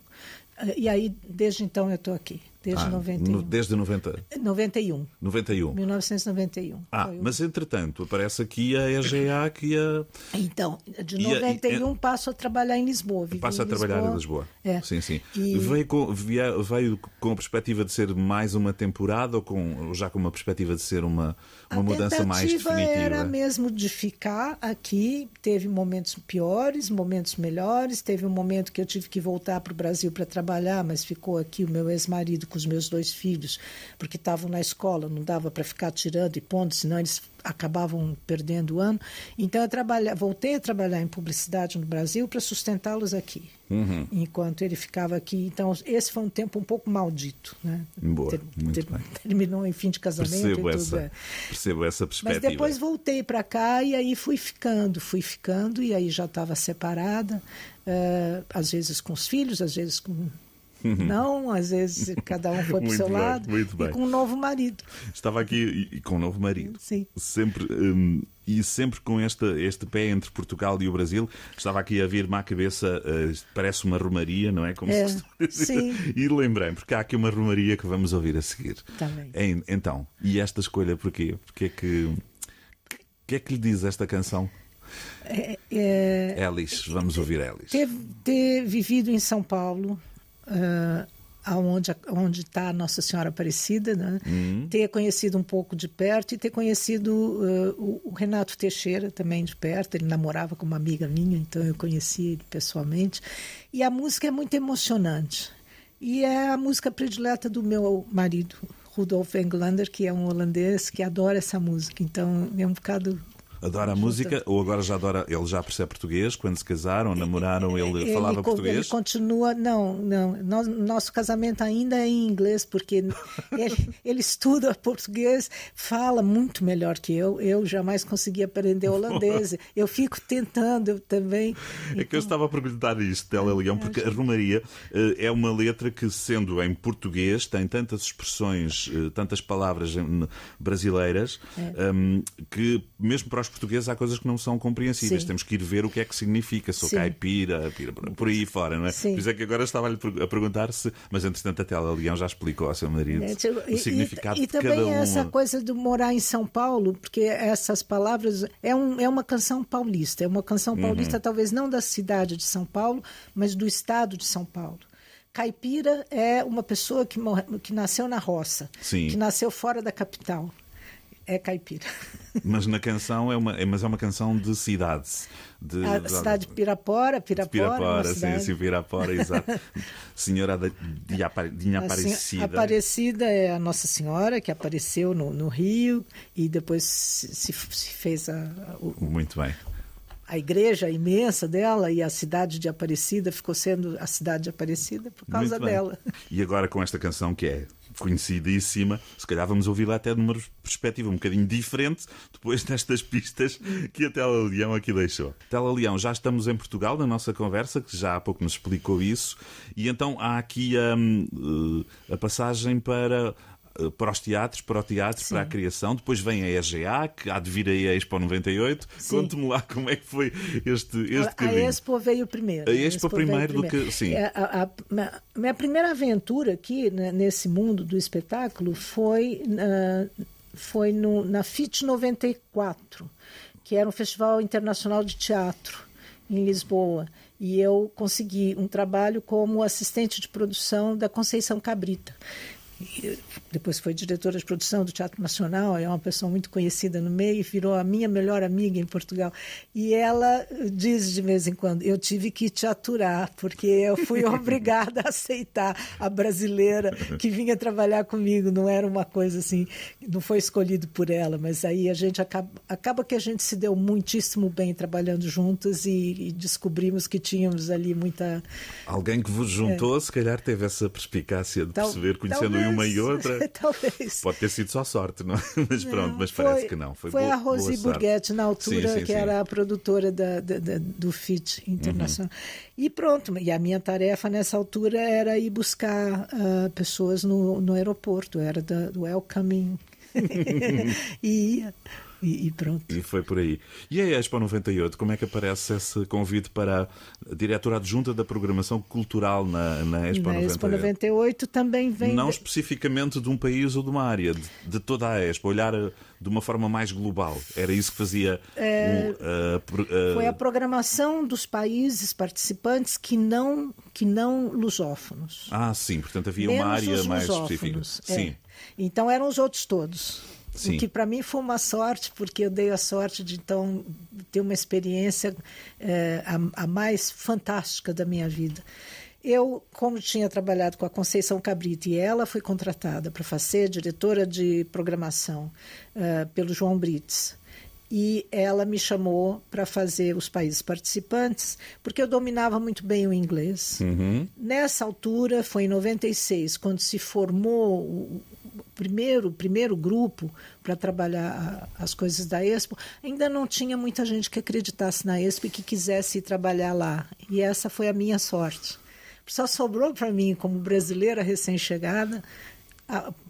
e aí desde então eu estou aqui. Desde ah, 91. Desde 90. 91. 91. 1991. Ah, o- mas entretanto aparece aqui a EGA que a... Então, de E a- e- 91 passo a trabalhar em Lisboa. passa a trabalhar em Lisboa. É. Sim, sim. E- Veio, com, veio com a perspectiva de ser mais uma temporada ou, com, já com uma perspectiva de ser uma, uma a mudança mais definitiva? era mesmo de ficar aqui. Teve momentos piores, momentos melhores. Teve um momento que eu tive que voltar para o Brasil para trabalhar, mas ficou aqui o meu ex-marido com os meus dois filhos, porque estavam na escola, não dava para ficar tirando e pondo, senão eles acabavam perdendo o ano. Então eu trabalha, voltei a trabalhar em publicidade no Brasil para sustentá-los aqui, Uhum. enquanto ele ficava aqui. Então esse foi um tempo um pouco maldito, né? Boa, muito bem. [LAUGHS] Terminou em fim de casamento Percebo essa, é. percebo essa Mas perspectiva. depois voltei para cá e aí fui ficando, fui ficando e aí já estava separada, eh, às vezes com os filhos, às vezes com não, às vezes cada um foi para o seu bem, lado muito bem. e com um novo marido. Estava aqui e, e com um novo marido. Sim. Sempre, hum, e sempre com este, este pé entre Portugal e o Brasil. Estava aqui a vir-me à cabeça, eh, parece uma romaria, não é? Como É, se dizer. sim. E lembrei porque há aqui uma romaria que vamos ouvir a seguir. Também. Em- então, e esta escolha porquê? Porque é que. O que é que lhe diz esta canção? É, é, Elis, vamos ouvir Elis. ter, ter vivido em São Paulo, ah, aonde onde está Nossa Senhora Aparecida, né? Uhum. ter conhecido um pouco de perto e ter conhecido ah, o, o Renato Teixeira também de perto. Ele namorava com uma amiga minha, então eu conheci ele pessoalmente. E a música é muito emocionante. E é a música predileta do meu marido, Rudolf Englander, que é um holandês que adora essa música. Então é um bocado Adora a música, ou agora já adora, ele já percebe português, quando se casaram, namoraram, ele, falava co- português. Ele continua, não, não. Nosso casamento ainda é em inglês, porque [LAUGHS] ele, ele estuda português, fala muito melhor que eu. Eu jamais consegui aprender [LAUGHS] holandês. Eu fico tentando eu também. É que eu estava a perguntar isto dela, Leão, porque a Romaria eh, é uma letra que, sendo em português, tem tantas expressões, eh, tantas palavras brasileiras, É. ehm, que mesmo para os portugueses há coisas que não são compreensíveis. Sim. Temos que ir ver o que é que significa. Sou Sim. caipira, pira, por aí fora, não é? Sim. Por isso é que agora estava-lhe a perguntar se. Mas entretanto, até a Leão já explicou ao seu marido É, tipo, o significado e, e de cada também um. essa coisa de morar em São Paulo, porque essas palavras é, um, é uma canção paulista, é uma canção Uhum. paulista talvez não da cidade de São Paulo, mas do estado de São Paulo. Caipira é uma pessoa que, morre- que nasceu na roça, Sim. que nasceu fora da capital. É caipira. [LAUGHS] Mas na canção é uma, é, mas é uma canção de cidade. De, a cidade de Pirapora, Pirapora. Pirapora, sim, cidade... sim, Pirapora, exato. [LAUGHS] Senhora de, de, Aparecida. Aparecida é a Nossa Senhora que apareceu no, no Rio e depois se, se fez a, o, Muito bem a igreja imensa dela e a cidade de Aparecida ficou sendo a cidade de Aparecida por causa dela. E agora com esta canção que é conhecidíssima, se calhar vamos ouvi-la até numa perspectiva um bocadinho diferente depois [LAUGHS] destas pistas que a Tela Leão aqui deixou. Tela Leão, já estamos em Portugal na nossa conversa, que já há pouco nos explicou isso, e então há aqui um, eh, a passagem para para os teatros, para o teatro, Sim. para a criação. Depois vem a EGA, que há de vir a Expo 98. Conte-me lá como é que foi este, este a, caminho. A Expo veio primeiro. A Expo, a Expo primeiro, do que. Sim. É, a, a, minha primeira aventura aqui, né, nesse mundo do espetáculo, foi, foi no, na FIT 94, que era um festival internacional de teatro em Lisboa. E eu consegui um trabalho como assistente de produção da Conceição Cabrita depois foi diretora de produção do Teatro Nacional, é uma pessoa muito conhecida no meio virou a minha melhor amiga em Portugal. E ela diz de vez em quando: eu tive que te aturar, porque eu fui [LAUGHS] obrigada a aceitar a brasileira que vinha trabalhar comigo. Não era uma coisa assim, não foi escolhido por ela, mas aí a gente acaba, acaba que a gente se deu muitíssimo bem trabalhando juntas e, e descobrimos que tínhamos ali muita. Alguém que vos juntou, é. se calhar teve essa perspicácia de Tal, perceber, conhecendo talvez, uma e outra. [LAUGHS] Talvez. Pode ter sido só sorte, não é? [LAUGHS] Mas pronto, mas foi, parece que não. Foi, foi boa, a Rosi Burguete, na altura, sim, sim, que sim. era a produtora da, da, da, do FIT Internacional. Uhum. E pronto, e a minha tarefa nessa altura era ir buscar uh, pessoas no, no aeroporto, era do welcoming. [LAUGHS] e ia. E, e, pronto. E foi por aí. E a Expo 98, como é que aparece esse convite para a diretora adjunta da programação cultural na, na Expo na 98? Expo 98 também vem. Não de... especificamente de um país ou de uma área, de, de, toda a Expo, olhar de uma forma mais global. Era isso que fazia. É... uh, uh... Foi a programação dos países participantes que não, que não lusófonos. Ah, sim, portanto havia Menos uma área mais específica. É. Sim. Então eram os outros todos. Sim. O que para mim foi uma sorte, porque eu dei a sorte de então ter uma experiência é, a, a, mais fantástica da minha vida. Eu, como tinha trabalhado com a Conceição Cabrita e ela foi contratada para fazer diretora de programação uh, pelo João Brits, e ela me chamou para fazer os países participantes, porque eu dominava muito bem o inglês. Uhum. Nessa altura, foi em 96, quando se formou primeiro, primeiro grupo para trabalhar as coisas da Expo, ainda não tinha muita gente que acreditasse na Expo e que quisesse ir trabalhar lá. E essa foi a minha sorte. Só sobrou para mim, como brasileira recém-chegada,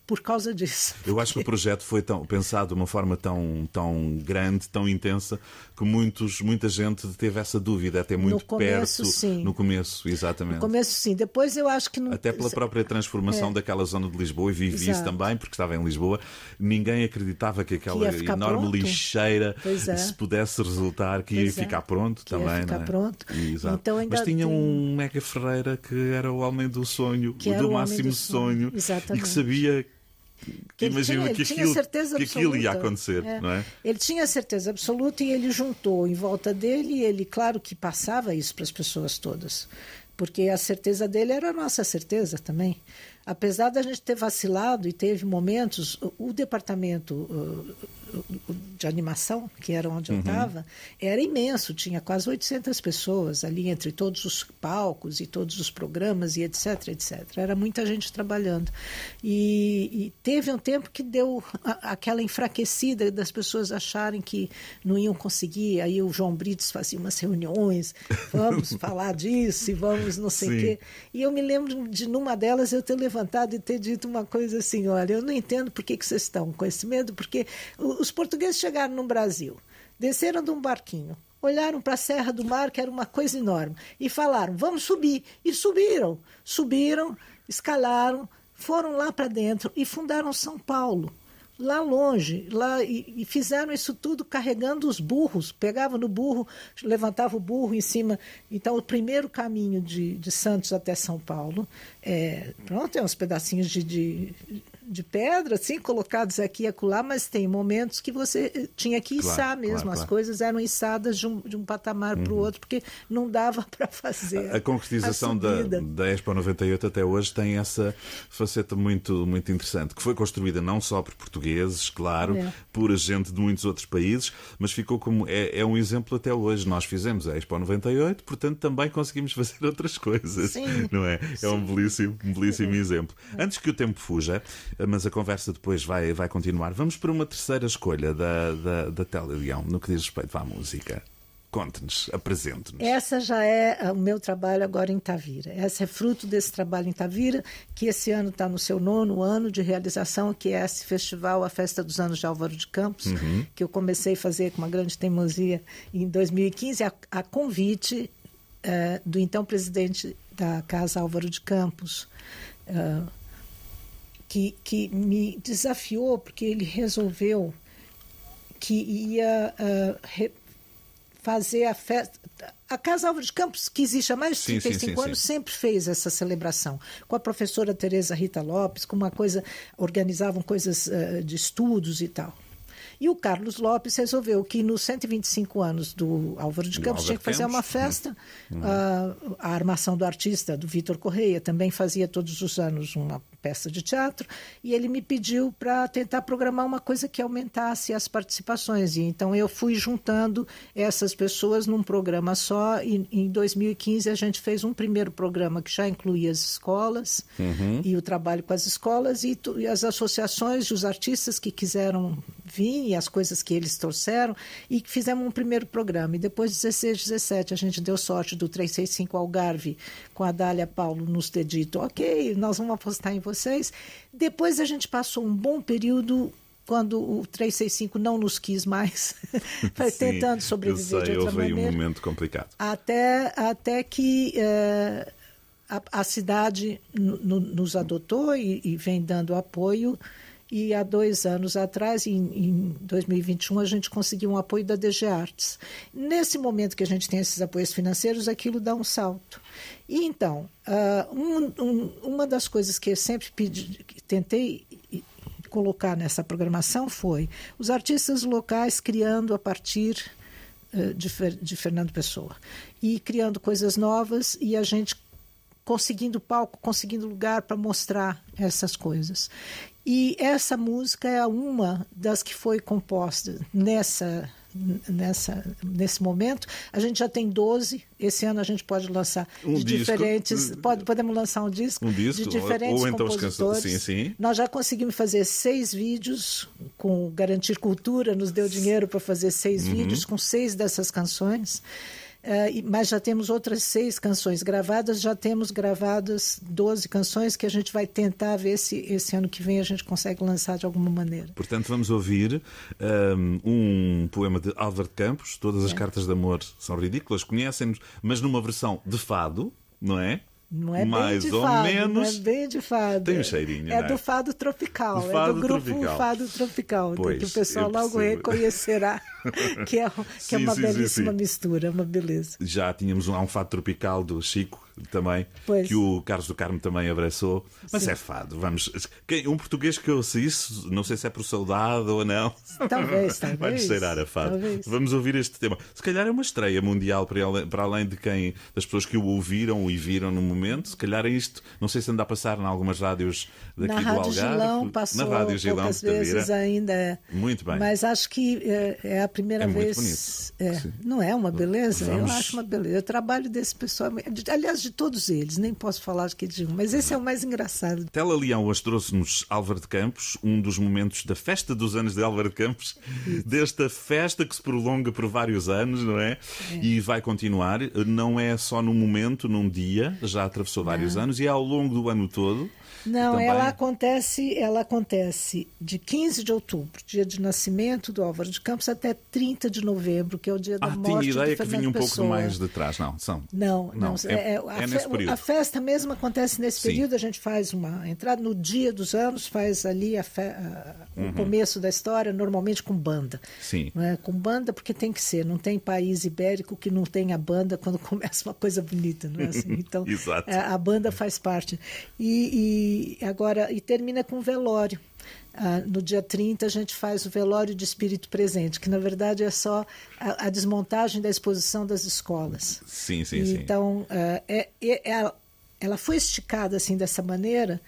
por causa disso. Eu acho que o projeto foi tão, pensado de uma forma tão, tão grande, tão intensa, que muitos, muita gente teve essa dúvida, até muito no começo, perto. Sim. No começo, exatamente. No começo, sim. Depois eu acho que. Não... Até pela própria transformação é. daquela zona de Lisboa, e vivi Exato. isso também, porque estava em Lisboa, ninguém acreditava que aquela que enorme pronto. lixeira é. se pudesse resultar que pois ia é. ficar pronto que também. Ia ficar é? pronto. Exato. Então, Mas tinha tem... um Mega Ferreira que era o homem do sonho, que o do máximo do sonho, sonho. e que sabia que imagino que, aquilo, que aquilo ia acontecer, é. não é? Ele tinha certeza absoluta e ele juntou em volta dele e ele, claro que passava isso para as pessoas todas, porque a certeza dele era a nossa certeza também apesar da gente ter vacilado e teve momentos, o, departamento de animação, que era onde uhum. eu estava, era imenso, tinha quase 800 pessoas ali entre todos os palcos e todos os programas e etc, etc. Era muita gente trabalhando. E, e teve um tempo que deu a, aquela enfraquecida das pessoas acharem que não iam conseguir, aí o João Brites fazia umas reuniões, vamos [LAUGHS] falar disso e vamos não sei o quê. E eu me lembro de numa delas eu ter levantado e ter dito uma coisa assim: olha, eu não entendo por que, que vocês estão com esse medo, porque os portugueses chegaram no Brasil, desceram de um barquinho, olharam para a Serra do Mar, que era uma coisa enorme, e falaram: vamos subir. E subiram, subiram, escalaram, foram lá para dentro e fundaram São Paulo lá longe, lá e, e, fizeram isso tudo carregando os burros, pegavam no burro, levantava o burro em cima. Então, o primeiro caminho de, de Santos até São Paulo, é, pronto, é uns pedacinhos de, de de pedra, assim, colocados aqui e acolá, mas tem momentos que você eh, tinha que içar claro, mesmo. claro, As claro. coisas eram içadas de um, de um patamar para o outro, porque não dava [LAUGHS] para fazer. A concretização a da, da Expo 98 até hoje tem essa faceta muito, muito interessante, que foi construída não só por portugueses, claro, É. por gente de muitos outros países, mas ficou como. É, é um exemplo até hoje. Nós fizemos a Expo 98, portanto também conseguimos [LAUGHS] fazer outras coisas. Sim. Não é? É um belíssimo, um belíssimo exemplo. Antes que o tempo fuja, mas a conversa depois vai, vai continuar, vamos para uma terceira escolha da, da, da Tele Leão, no que diz respeito à música. Conte-nos, apresente-nos. Essa já é ah, o meu trabalho agora em Tavira. Essa é fruto desse trabalho em Tavira, que esse ano está no seu nono ano de realização, que é esse festival, a Festa dos Anos de Álvaro de Campos, que eu comecei a fazer com uma grande teimosia em 2015, a, a convite eh, do então presidente da Casa Álvaro de Campos, ah, que, que me desafiou, porque ele resolveu que ia re- fazer a festa. A Casa Álvaro de Campos, que existe há mais de Sim, sim, 35 sim, anos, sim. sempre fez essa celebração. Com a professora Tereza Rita Lopes, com uma coisa, organizavam coisas eh, de estudos e tal. E o Carlos Lopes resolveu que nos 125 anos do Álvaro de Campos Álvaro tinha que fazer Campos, uma festa. Ah, a armação do artista, do Vitor Correia, também fazia todos os anos uma peça de teatro. E ele me pediu para tentar programar uma coisa que aumentasse as participações. E então eu fui juntando essas pessoas num programa só. E em 2015 a gente fez um primeiro programa que já incluía as escolas e o trabalho com as escolas e, e as associações e os artistas que quiseram vir e as coisas que eles trouxeram e fizemos um primeiro programa. E depois, 16, 17, a gente deu sorte do 365 Algarve com a Dália Paulo nos ter dito, ok, nós vamos apostar em vocês. Depois a gente passou um bom período quando o 365 não nos quis mais, [LAUGHS] foi tentando sobreviver eu sei, de outra aí um maneira. momento complicado. Até, até que eh, a, a cidade no- no- nos adotou e, e vem dando apoio. E há dois anos atrás, em, em 2021, a gente conseguiu um apoio da DG Artes. Nesse momento que a gente tem esses apoios financeiros, aquilo dá um salto. E então, ah, um- um- uma das coisas que eu sempre pedi, tentei colocar nessa programação foi os artistas locais criando a partir Fer- de Fernando Pessoa e criando coisas novas e a gente conseguindo palco, conseguindo lugar para mostrar essas coisas. E essa música é uma das que foi composta nessa nessa nesse momento. A gente já tem 12, esse ano a gente pode lançar Um de disco. diferentes, pode, podemos lançar um disco, Um disco, de diferentes ou- ou então compositores. sim, sim. Nós já conseguimos fazer seis vídeos com Garantir Cultura, nos deu dinheiro para fazer seis Uhum. vídeos com seis dessas canções. Eh, e- mas já temos outras seis canções gravadas, já temos gravadas 12 canções que a gente vai tentar ver se esse ano que vem a gente consegue lançar de alguma maneira. Portanto, vamos ouvir um, um poema de Álvaro Campos. Todas É. as cartas de amor são ridículas, conhecem-nos, mas numa versão de fado, não é? Não é Mais bem de ou fado, menos. não é bem de fado. Tem um cheirinho, É não é? do fado tropical, Do é fado do grupo tropical. Fado Tropical, Pois, que o pessoal logo reconhecerá [LAUGHS] que é, que Sim, é uma sim, sim, belíssima sim. mistura, uma beleza. Já tínhamos um fado tropical do Chico também, Pois. que o Carlos do Carmo também abraçou. Mas Sim. é fado, vamos. Um português que ouça isso, não sei se é por saudade ou não. Talvez, [LAUGHS] talvez. Vai-nos cheirar a fado. Talvez. Vamos ouvir este tema. Se calhar é uma estreia mundial para além, para além de quem, das pessoas que o ouviram e viram no momento. Se calhar é isto. Não sei se anda a passar em algumas rádios daqui Na do Rádio Algarve. Gilão passou Na Rádio Gilão poucas vezes ainda. Muito bem. Mas acho que é, é a primeira É vez. É, não é uma beleza? Vamos- Eu acho uma beleza. O trabalho desse pessoal, aliás, de todos eles, nem posso falar aqui de um, mas esse é o mais engraçado. Tela Leão hoje trouxe-nos Álvaro de Campos, um dos momentos da festa dos anos de Álvaro de Campos, desta festa que se prolonga por vários anos, não é? E vai continuar. Não é só num momento, num dia, já atravessou vários anos e é ao longo do ano todo. Não, também. ela acontece, ela acontece de 15 de outubro, dia de nascimento do Álvaro de Campos, até 30 de novembro, que é o dia da Ah, morte tinha do ideia que vinha um pouco Pessoa. mais de trás. Não, são. Não, não. é- é- é nesse período. A festa mesmo acontece nesse Sim. período, a gente faz uma entrada no dia dos anos, faz ali a fe... a... uhum. o começo da história, normalmente com banda. Sim. É? Com banda, porque tem que ser, não tem país ibérico que não tenha banda quando [LAUGHS] começa uma coisa bonita, não é assim? [LAUGHS] Então, a, a banda faz parte. E, e agora, e termina com velório. Ah, no dia 30 a gente faz o velório de espírito presente, que na verdade é só a, a desmontagem da exposição das escolas. Sim, sim, e, sim. Então, ah, é, é, é, ela foi esticada assim dessa maneira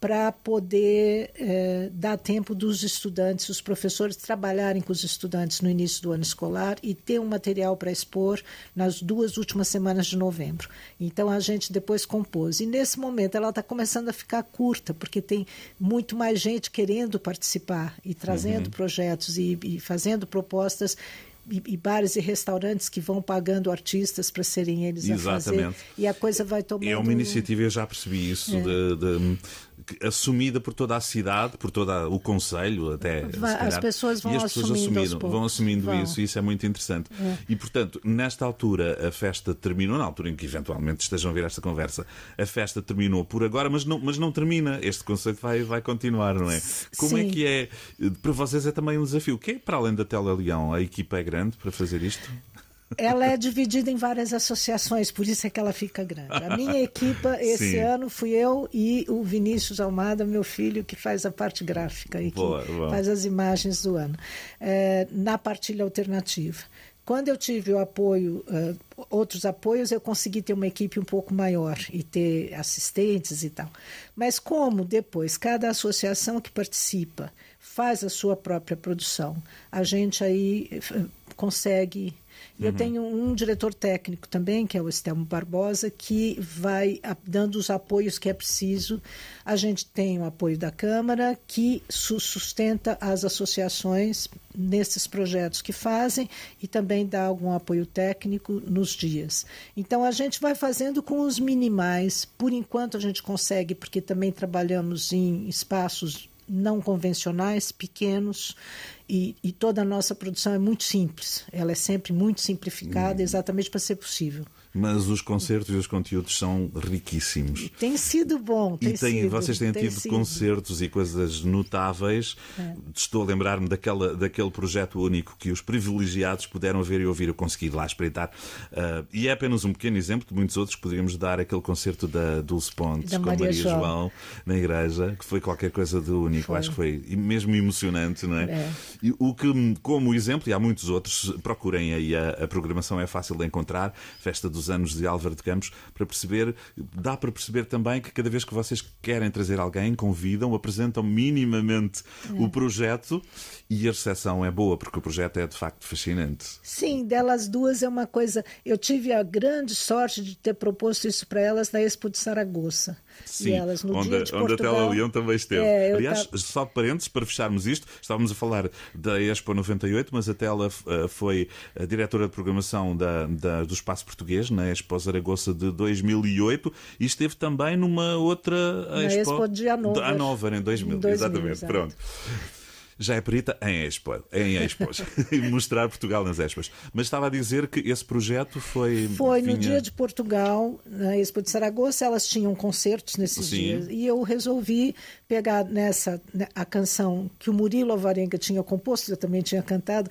para poder eh, dar tempo dos estudantes, os professores trabalharem com os estudantes no início do ano escolar e ter um material para expor nas duas últimas semanas de novembro. Então a gente depois compôs. E nesse momento ela está começando a ficar curta, porque tem muito mais gente querendo participar e trazendo uhum. projetos e, e fazendo propostas e, e, bares e restaurantes que vão pagando artistas para serem eles Exatamente. a fazer. E a coisa vai tomando... É uma iniciativa, eu já percebi isso, é. de, de assumida por toda a cidade, por todo o Conselho, até. as pessoas vão e as pessoas assumindo, assumindo vão assumindo vão. isso, e isso é muito interessante. É. E, portanto, nesta altura a festa terminou, na altura em que eventualmente estejam a ver esta conversa, a festa terminou por agora, mas não, mas não termina. Este conceito vai, vai continuar, não é? Como é Sim. é que é? Para vocês é também um desafio. O que é, para além da Tela Leão, a equipa é grande para fazer isto? Ela é dividida em várias associações, por isso é que ela fica grande. A minha equipa, esse Sim. ano, fui eu e o Vinícius Almada, meu filho, que faz a parte gráfica e boa, que boa. faz as imagens do ano, é, na partilha alternativa. Quando eu tive o apoio, uh, outros apoios, eu consegui ter uma equipe um pouco maior e ter assistentes e tal. Mas como depois cada associação que participa faz a sua própria produção, a gente aí eh, consegue Uhum. Eu tenho um diretor técnico também, que é o Estelmo Barbosa, que vai dando os apoios que é preciso. A gente tem o apoio da Câmara, que sustenta as associações nesses projetos que fazem e também dá algum apoio técnico nos dias. Então a gente vai fazendo com os minimais. Por enquanto a gente consegue, porque também trabalhamos em espaços não convencionais, pequenos, e, e, toda a nossa produção é muito simples. Ela é sempre muito simplificada, hum. exatamente para ser possível mas os concertos e os conteúdos são riquíssimos. Tem sido bom, tem e tem, sido, vocês têm tido sido. concertos e coisas notáveis. É. Estou a lembrar-me daquela, daquele projeto único que os privilegiados puderam ver e ouvir. Eu consegui lá espreitar. Uh, e é apenas um pequeno exemplo de muitos outros que poderíamos dar aquele concerto da Dulce Pontes com Maria, Maria João. João. na igreja, que foi qualquer coisa de único. Foi. Acho que foi mesmo emocionante, não é? é? E o que, como exemplo, e há muitos outros, procurem aí a, a programação, é fácil de encontrar. Festa do dos anos de Álvaro de Campos para perceber, dá para perceber também que cada vez que vocês querem trazer alguém, convidam, apresentam minimamente é. o projeto e a recepção é boa, porque o projeto é de facto fascinante. Sim, delas duas é uma coisa. Eu tive a grande sorte de ter proposto isso para elas na Expo de Saragoça. Sim, elas, onde, onde Portugal, a Tela Leão também esteve. É, Aliás, tava... só parênteses para fecharmos isto, estávamos a falar da Expo 98, mas a Tela uh, foi a diretora de programação da, da, do Espaço Português na Expo Zaragoza de 2008 e esteve também numa outra na Expo, Expo de Hanover, de Hanover em 2000. Em 2000 exatamente, exatamente. pronto já é perita em Expo, em Expos, [LAUGHS] mostrar Portugal nas Expos. Mas estava a dizer que esse projeto foi. Foi vinha... no dia de Portugal, na Expo de Saragoça, elas tinham concertos nesses Sim. dias. E eu resolvi pegar nessa né, a canção que o Murilo Alvarenga tinha composto, eu também tinha cantado,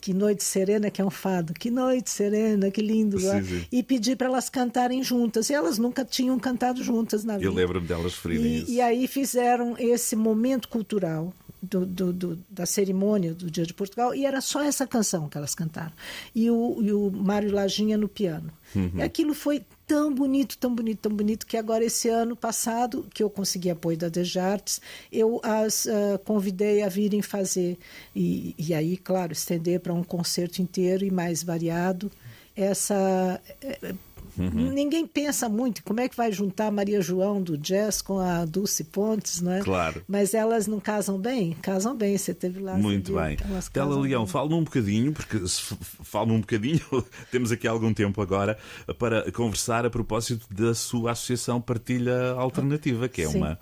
que Noite Serena, que é um fado, que noite serena, que lindo. Sim, sim. E pedi para elas cantarem juntas. E elas nunca tinham cantado juntas na vida. Eu lembro-me delas referirem e, e aí fizeram esse momento cultural do, do, do, da cerimônia do Dia de Portugal e era só essa canção que elas cantaram. E o, e o Mário Lajinha no piano. Uhum. E aquilo foi tão bonito, tão bonito, tão bonito, que agora esse ano passado, que eu consegui apoio da Dejartes, eu as uh, convidei a virem fazer. E, e aí, claro, estender para um concerto inteiro e mais variado essa eh, Uhum. Ninguém pensa muito como é que vai juntar Maria João do jazz com a Dulce Pontes, não é? Claro. Mas elas não casam bem? Casam bem, você teve lá. Muito bem. Tela Leão, fala-me um bocadinho, porque fala-me um bocadinho, [LAUGHS] temos aqui algum tempo agora, para conversar a propósito da sua associação Partilha Alternativa, que é Sim. uma.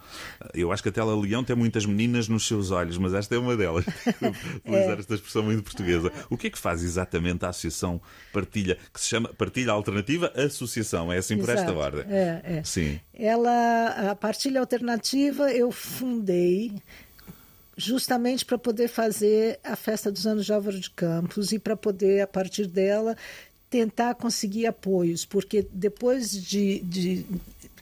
Eu acho que a Tela Leão tem muitas meninas nos seus olhos, mas esta é uma delas. [LAUGHS] Vou usar é. esta expressão muito portuguesa. O que é que faz exatamente a associação Partilha, que se chama Partilha Alternativa Associação? Associação, é assim por Exato. esta ordem. É, é. Sim. Ela, a partilha alternativa, eu fundei justamente para poder fazer a festa dos anos de Álvaro de Campos e para poder, a partir dela, tentar conseguir apoios, porque depois de, de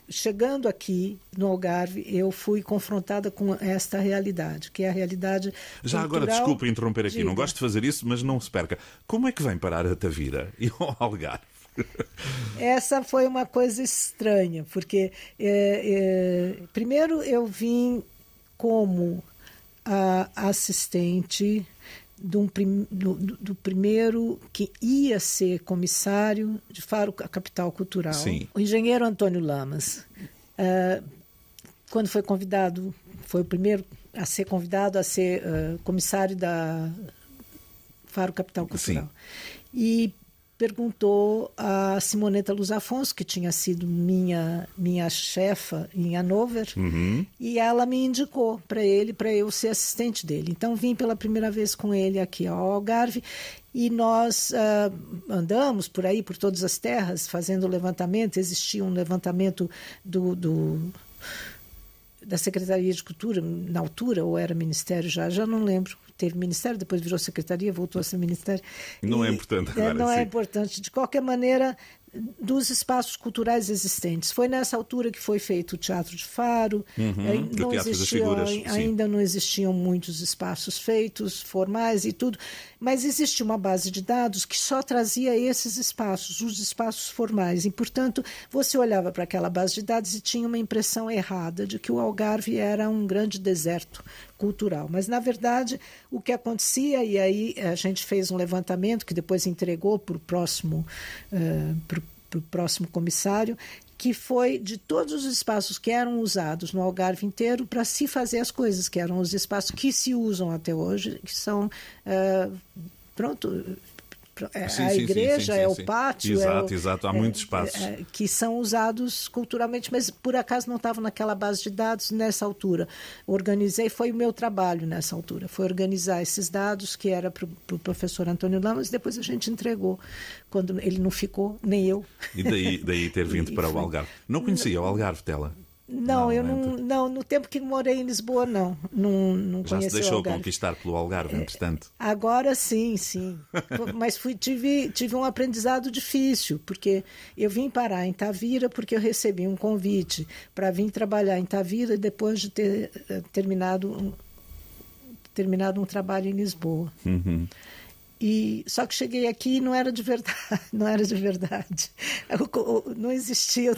chegando aqui no Algarve, eu fui confrontada com esta realidade, que é a realidade. Já agora, desculpa interromper aqui, não gosto de fazer isso, mas não se perca. Como é que vem parar a Tavira e ao Algarve? Essa foi uma coisa estranha, porque é, é, primeiro eu vim como assistente do, do- do primeiro que ia ser comissário de Faro Capital Cultural, Sim. o engenheiro Antônio Lamas. Ah, quando foi convidado, foi o primeiro a ser convidado a ser ah, comissário da Faro Capital Cultural. E perguntou a Simoneta Luz Afonso, que tinha sido minha minha chefa em Hanover, e ela me indicou para ele, para eu ser assistente dele. Então vim pela primeira vez com ele aqui ao Algarve e nós ah, andamos por aí, por todas as terras, fazendo levantamento. Existia um levantamento do- do da Secretaria de Cultura, na altura, ou era Ministério já, já não lembro. Teve Ministério, depois virou Secretaria, voltou a ser Ministério. Não é importante agora, Não sim. é importante. De qualquer maneira, dos espaços culturais existentes. Foi nessa altura que foi feito o Teatro de Faro. Uhum, não Teatro das existiam, Figuras, ai- sim. ainda não existiam muitos espaços feitos, formais e tudo, mas existia uma base de dados que só trazia esses espaços, os espaços formais. E, portanto, você olhava para aquela base de dados e tinha uma impressão errada de que o Algarve era um grande deserto cultural. Mas, na verdade, o que acontecia, e aí a gente fez um levantamento que depois entregou para o próximo, eh, pro- pro próximo comissário, que foi de todos os espaços que eram usados no Algarve inteiro para se fazer as coisas, que eram os espaços que se usam até hoje, que são eh, pronto. É Sim, a sim, sim, sim, é o pátio, Exato, é o- exato, há é- muitos espaços. é- é, que são usados culturalmente, mas por acaso não estavam naquela base de dados nessa altura. Organizei, foi o meu trabalho nessa altura, foi organizar esses dados que era para o pro professor Antônio Lamas, depois a gente entregou, quando ele não ficou, nem eu. E daí, daí ter [LAUGHS] vindo para o Algarve. Não conhecia o Algarve, Tela? Não, eu não, então. não, no tempo que morei em Lisboa, não, não, não Já se deixou conquistar pelo Algarve, entretanto. Agora sim, sim. [LAUGHS] Mas fui, tive, tive um aprendizado difícil, porque eu vim parar em Tavira porque eu recebi um convite para vir trabalhar em Tavira depois de ter eh, terminado um, terminado um trabalho em Lisboa. Uhum. E só que cheguei aqui e não era de verdade, [LAUGHS] não era de verdade. O- Não existia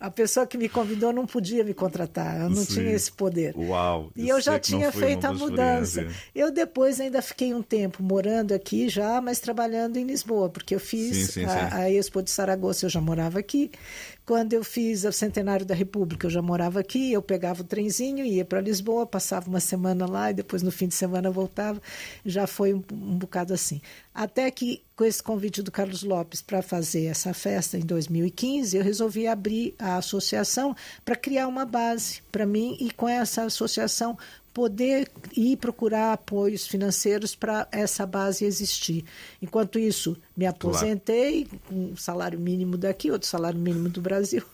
a pessoa que me convidou não podia me contratar, eu não Sim. tinha esse poder. Uau! E eu já tinha feito a mudança. Eu depois ainda fiquei um tempo morando aqui já, mas trabalhando em Lisboa, porque eu fiz Sim, sim, a, a Expo de Saragoça, eu já morava aqui. Quando eu fiz o Centenário da República, eu já morava aqui, eu pegava o trenzinho, ia para Lisboa, passava uma semana lá e depois no fim de semana voltava. Já foi um, um bocado assim. Até que, com esse convite do Carlos Lopes para fazer essa festa em 2015, eu resolvi abrir a associação para criar uma base para mim e com essa associação poder ir procurar apoios financeiros para essa base existir. Enquanto isso, me aposentei com um salário mínimo daqui, outro salário mínimo do Brasil. [LAUGHS]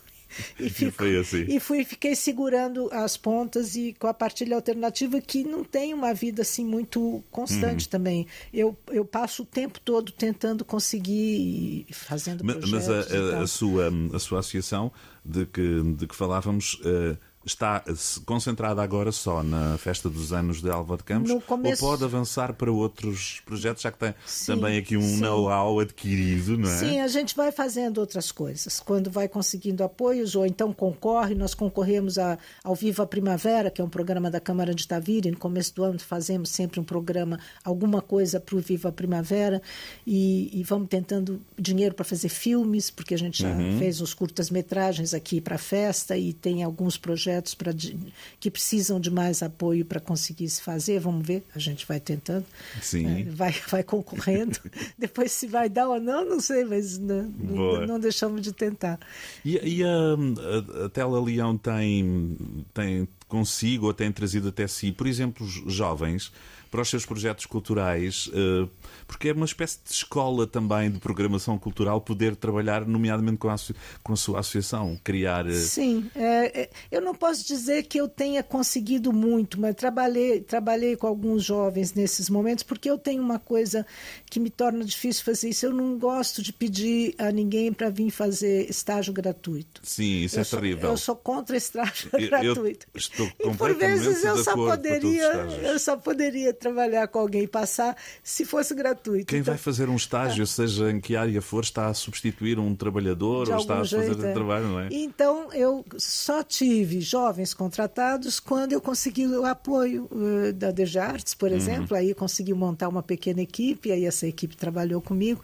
E, fico- assim. e fui, fiquei segurando as pontas e com a partilha alternativa que não tem uma vida assim muito constante Uhum. também. Eu, eu passo o tempo todo tentando conseguir e fazendo Ma- projetos. Mas a, a- a sua, a sua associação de que, de que falávamos eh, está concentrada agora só na Festa dos Anos de Alva de Campos começo- ou pode avançar para outros projetos, já que tem Sim, também aqui um know-how adquirido, não é? Sim, a gente vai fazendo outras coisas. Quando vai conseguindo apoios, ou então concorre, nós concorremos a, ao Viva Primavera, que é um programa da Câmara de Tavira, e no começo do ano fazemos sempre um programa, alguma coisa para o Viva Primavera, e, e vamos tentando dinheiro para fazer filmes, porque a gente já Uhum. fez uns curtas-metragens aqui para a festa, e tem alguns projetos pra, di- que precisam de mais apoio para conseguir se fazer. Vamos ver, a gente vai tentando. Sim. É, vai, vai concorrendo. [LAUGHS] Depois se vai dar ou não, não sei, mas não, não, não deixamos de tentar. E, e a, a, a Tela Leão tem, tem consigo ou tem trazido até si, por exemplo, os jovens para os seus projetos culturais, uh, porque é uma espécie de escola também de programação cultural poder trabalhar, nomeadamente com a, com a sua associação, criar. Uh... Sim, é, eu não posso dizer que eu tenha conseguido muito, mas trabalhei, trabalhei com alguns jovens nesses momentos, porque eu tenho uma coisa que me torna difícil fazer isso. Eu não gosto de pedir a ninguém para vir fazer estágio gratuito. Sim, isso eu é sou, terrível. Eu sou contra estágio eu, gratuito. Eu estou e por vezes eu só poderia, eu só poderia trabalhar com alguém e passar se fosse gratuito. Quem então, vai fazer um estágio, é. seja em que área for, está a substituir um trabalhador ou está a fazer jeito, é. trabalho, não é? Então eu só tive jovens contratados quando eu consegui o apoio uh, da DG Artes, por uhum. exemplo, aí consegui montar uma pequena equipe, aí essa equipe trabalhou comigo.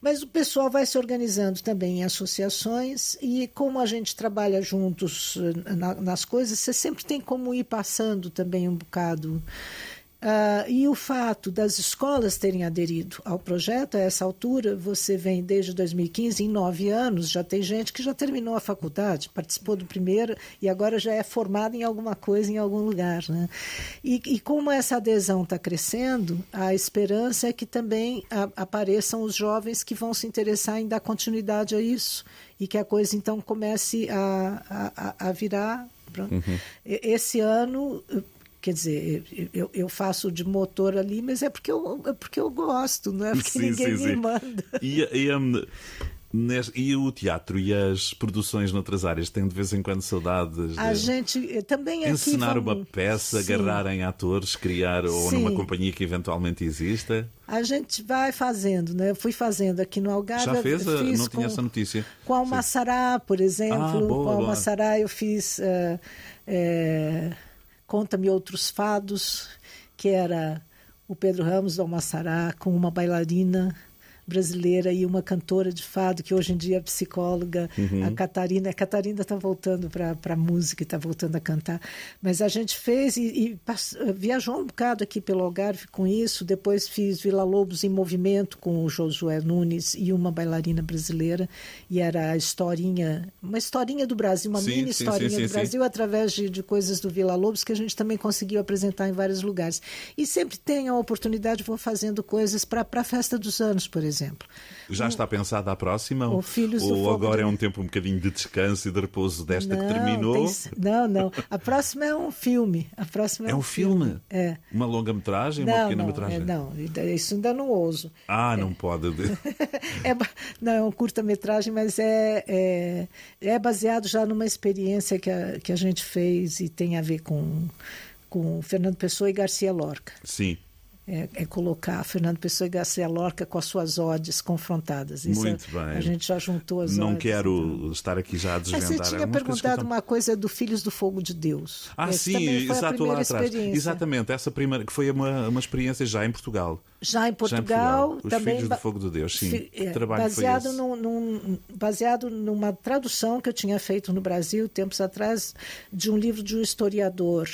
Mas o pessoal vai se organizando também em associações e como a gente trabalha juntos eh, na, nas coisas, você sempre tem como ir passando também um bocado Uh, e o fato das escolas terem aderido ao projeto, a essa altura, você vem desde 2015, em nove anos, já tem gente que já terminou a faculdade, participou do primeiro e agora já é formada em alguma coisa, em algum lugar. Né? E, e como essa adesão está crescendo, a esperança é que também a, apareçam os jovens que vão se interessar em dar continuidade a isso e que a coisa então comece a, a, a virar. Uhum. Esse ano Quer dizer, eu, eu faço de motor ali, mas é porque eu, é porque eu gosto, não é porque sim, ninguém sim, me sim. manda. E, e, um, e, o teatro e as produções noutras áreas têm de vez em quando saudades? A gente eh, também aqui Ensinar vamos... uma peça, Sim. agarrar em atores, criar ou numa companhia que eventualmente exista? A gente vai fazendo, né? Eu fui fazendo aqui no Algarve. Já fez? Fiz não tinha essa notícia. Com a Almaçará, por exemplo. Ah, boa, com Almaçará eu fiz... Uh, uh, Conta-me Outros Fados, que era o Pedro Ramos do Almaçará com uma bailarina brasileira e uma cantora de fado que hoje em dia é psicóloga, uhum. a Catarina. A Catarina está voltando para a música, está voltando a cantar. Mas a gente fez e, e passou, viajou um bocado aqui pelo Algarve com isso. Depois fiz Vila Lobos em Movimento com o Josué Nunes e uma bailarina brasileira. E era a historinha, uma historinha do Brasil, uma sim, mini sim, historinha sim, do Brasil através de, de coisas do Vila Lobos que a gente também conseguiu apresentar em vários lugares. E sempre tem a oportunidade, vou fazendo coisas para a festa dos anos, por exemplo exemplo. Já está pensada a próxima? O Filhos ou do agora é um tempo um bocadinho de descanso e de repouso desta não, que terminou? Tem... Não, não. A próxima é um filme. A próxima é, é um, filme? filme. É. Uma longa-metragem? Uma pequena-metragem? É, não, isso ainda não ouso. Ah, não [LAUGHS] é. pode. é, não, é um curta-metragem, mas é, é, é, baseado já numa experiência que a, que a gente fez e tem a ver com, com Fernando Pessoa e Garcia Lorca. Sim é, é, colocar Fernando Pessoa e Garcia Lorca com as suas odes confrontadas. Isso Muito é, bem. A gente já juntou as Não odes, quero então. estar aqui já a desvendar. Mas você tinha perguntado uma coisa do Filhos do Fogo de Deus. Ah, Esse sim, exato lá atrás. Exatamente, essa primeira, que foi uma, uma experiência já em Portugal. Já em Portugal, já em Portugal. Os também Filhos do Fogo de Deus, sim. Fi, que trabalho baseado? Num, num, baseado numa tradução que eu tinha feito no Brasil, tempos atrás, de um livro de um historiador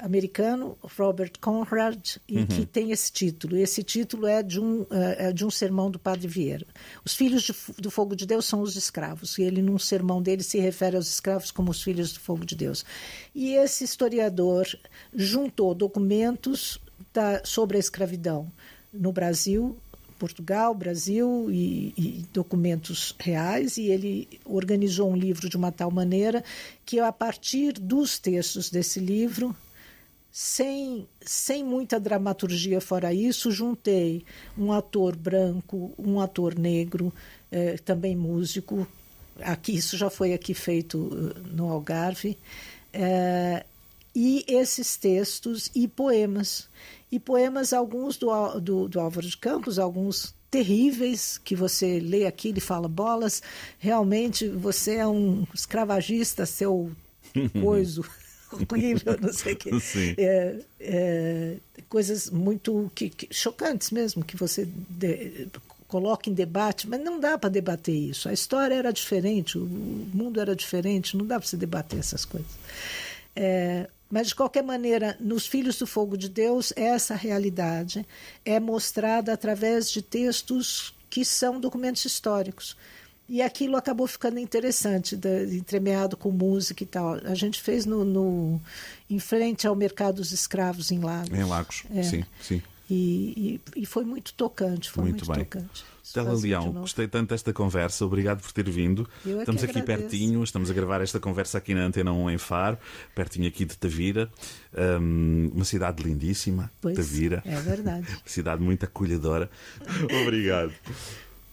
americano, Robert Conrad, e uhum. que tem esse título. Esse título é de um, é de um sermão do Padre Vieira. Os filhos de, do fogo de Deus são os escravos, e ele, num sermão dele, se refere aos escravos como os filhos do fogo de Deus. E esse historiador juntou documentos da, sobre a escravidão no Brasil, Portugal, Brasil e, e, documentos reais, e ele organizou um livro de uma tal maneira que, a partir dos textos desse livro, sem, sem muita dramaturgia fora isso, juntei um ator branco, um ator negro, eh, também músico. Aqui isso já foi aqui feito eh, no Algarve. Eh, e esses textos e poemas. E poemas, alguns do, do, do Álvaro de Campos, alguns terríveis que você lê aqui e fala bolas. Realmente você é um escravagista, seu [LAUGHS] coiso horrível, não sei o quê. [LAUGHS] É, é, coisas muito que, que, chocantes mesmo, que você de, coloca em debate, mas não dá para debater isso. A história era diferente, o mundo era diferente, não dá para se debater essas coisas. É, mas, de qualquer maneira, nos Filhos do Fogo de Deus, essa realidade é mostrada através de textos que são documentos históricos. E aquilo acabou ficando interessante, entremeado com música e tal. A gente fez no, no em frente ao mercado dos escravos em Lagos. Em Lagos, é. sim, sim. E, e, e, foi muito tocante, foi muito, muito bem. tocante. Stella Leão, gostei tanto desta conversa, obrigado por ter vindo. É estamos aqui agradeço. pertinho, estamos a gravar esta conversa aqui na Antena 1 em Faro, pertinho aqui de Tavira, um, uma cidade lindíssima, pois, Tavira. É verdade. Uma [LAUGHS] cidade muito acolhedora. [LAUGHS] [LAUGHS] obrigado.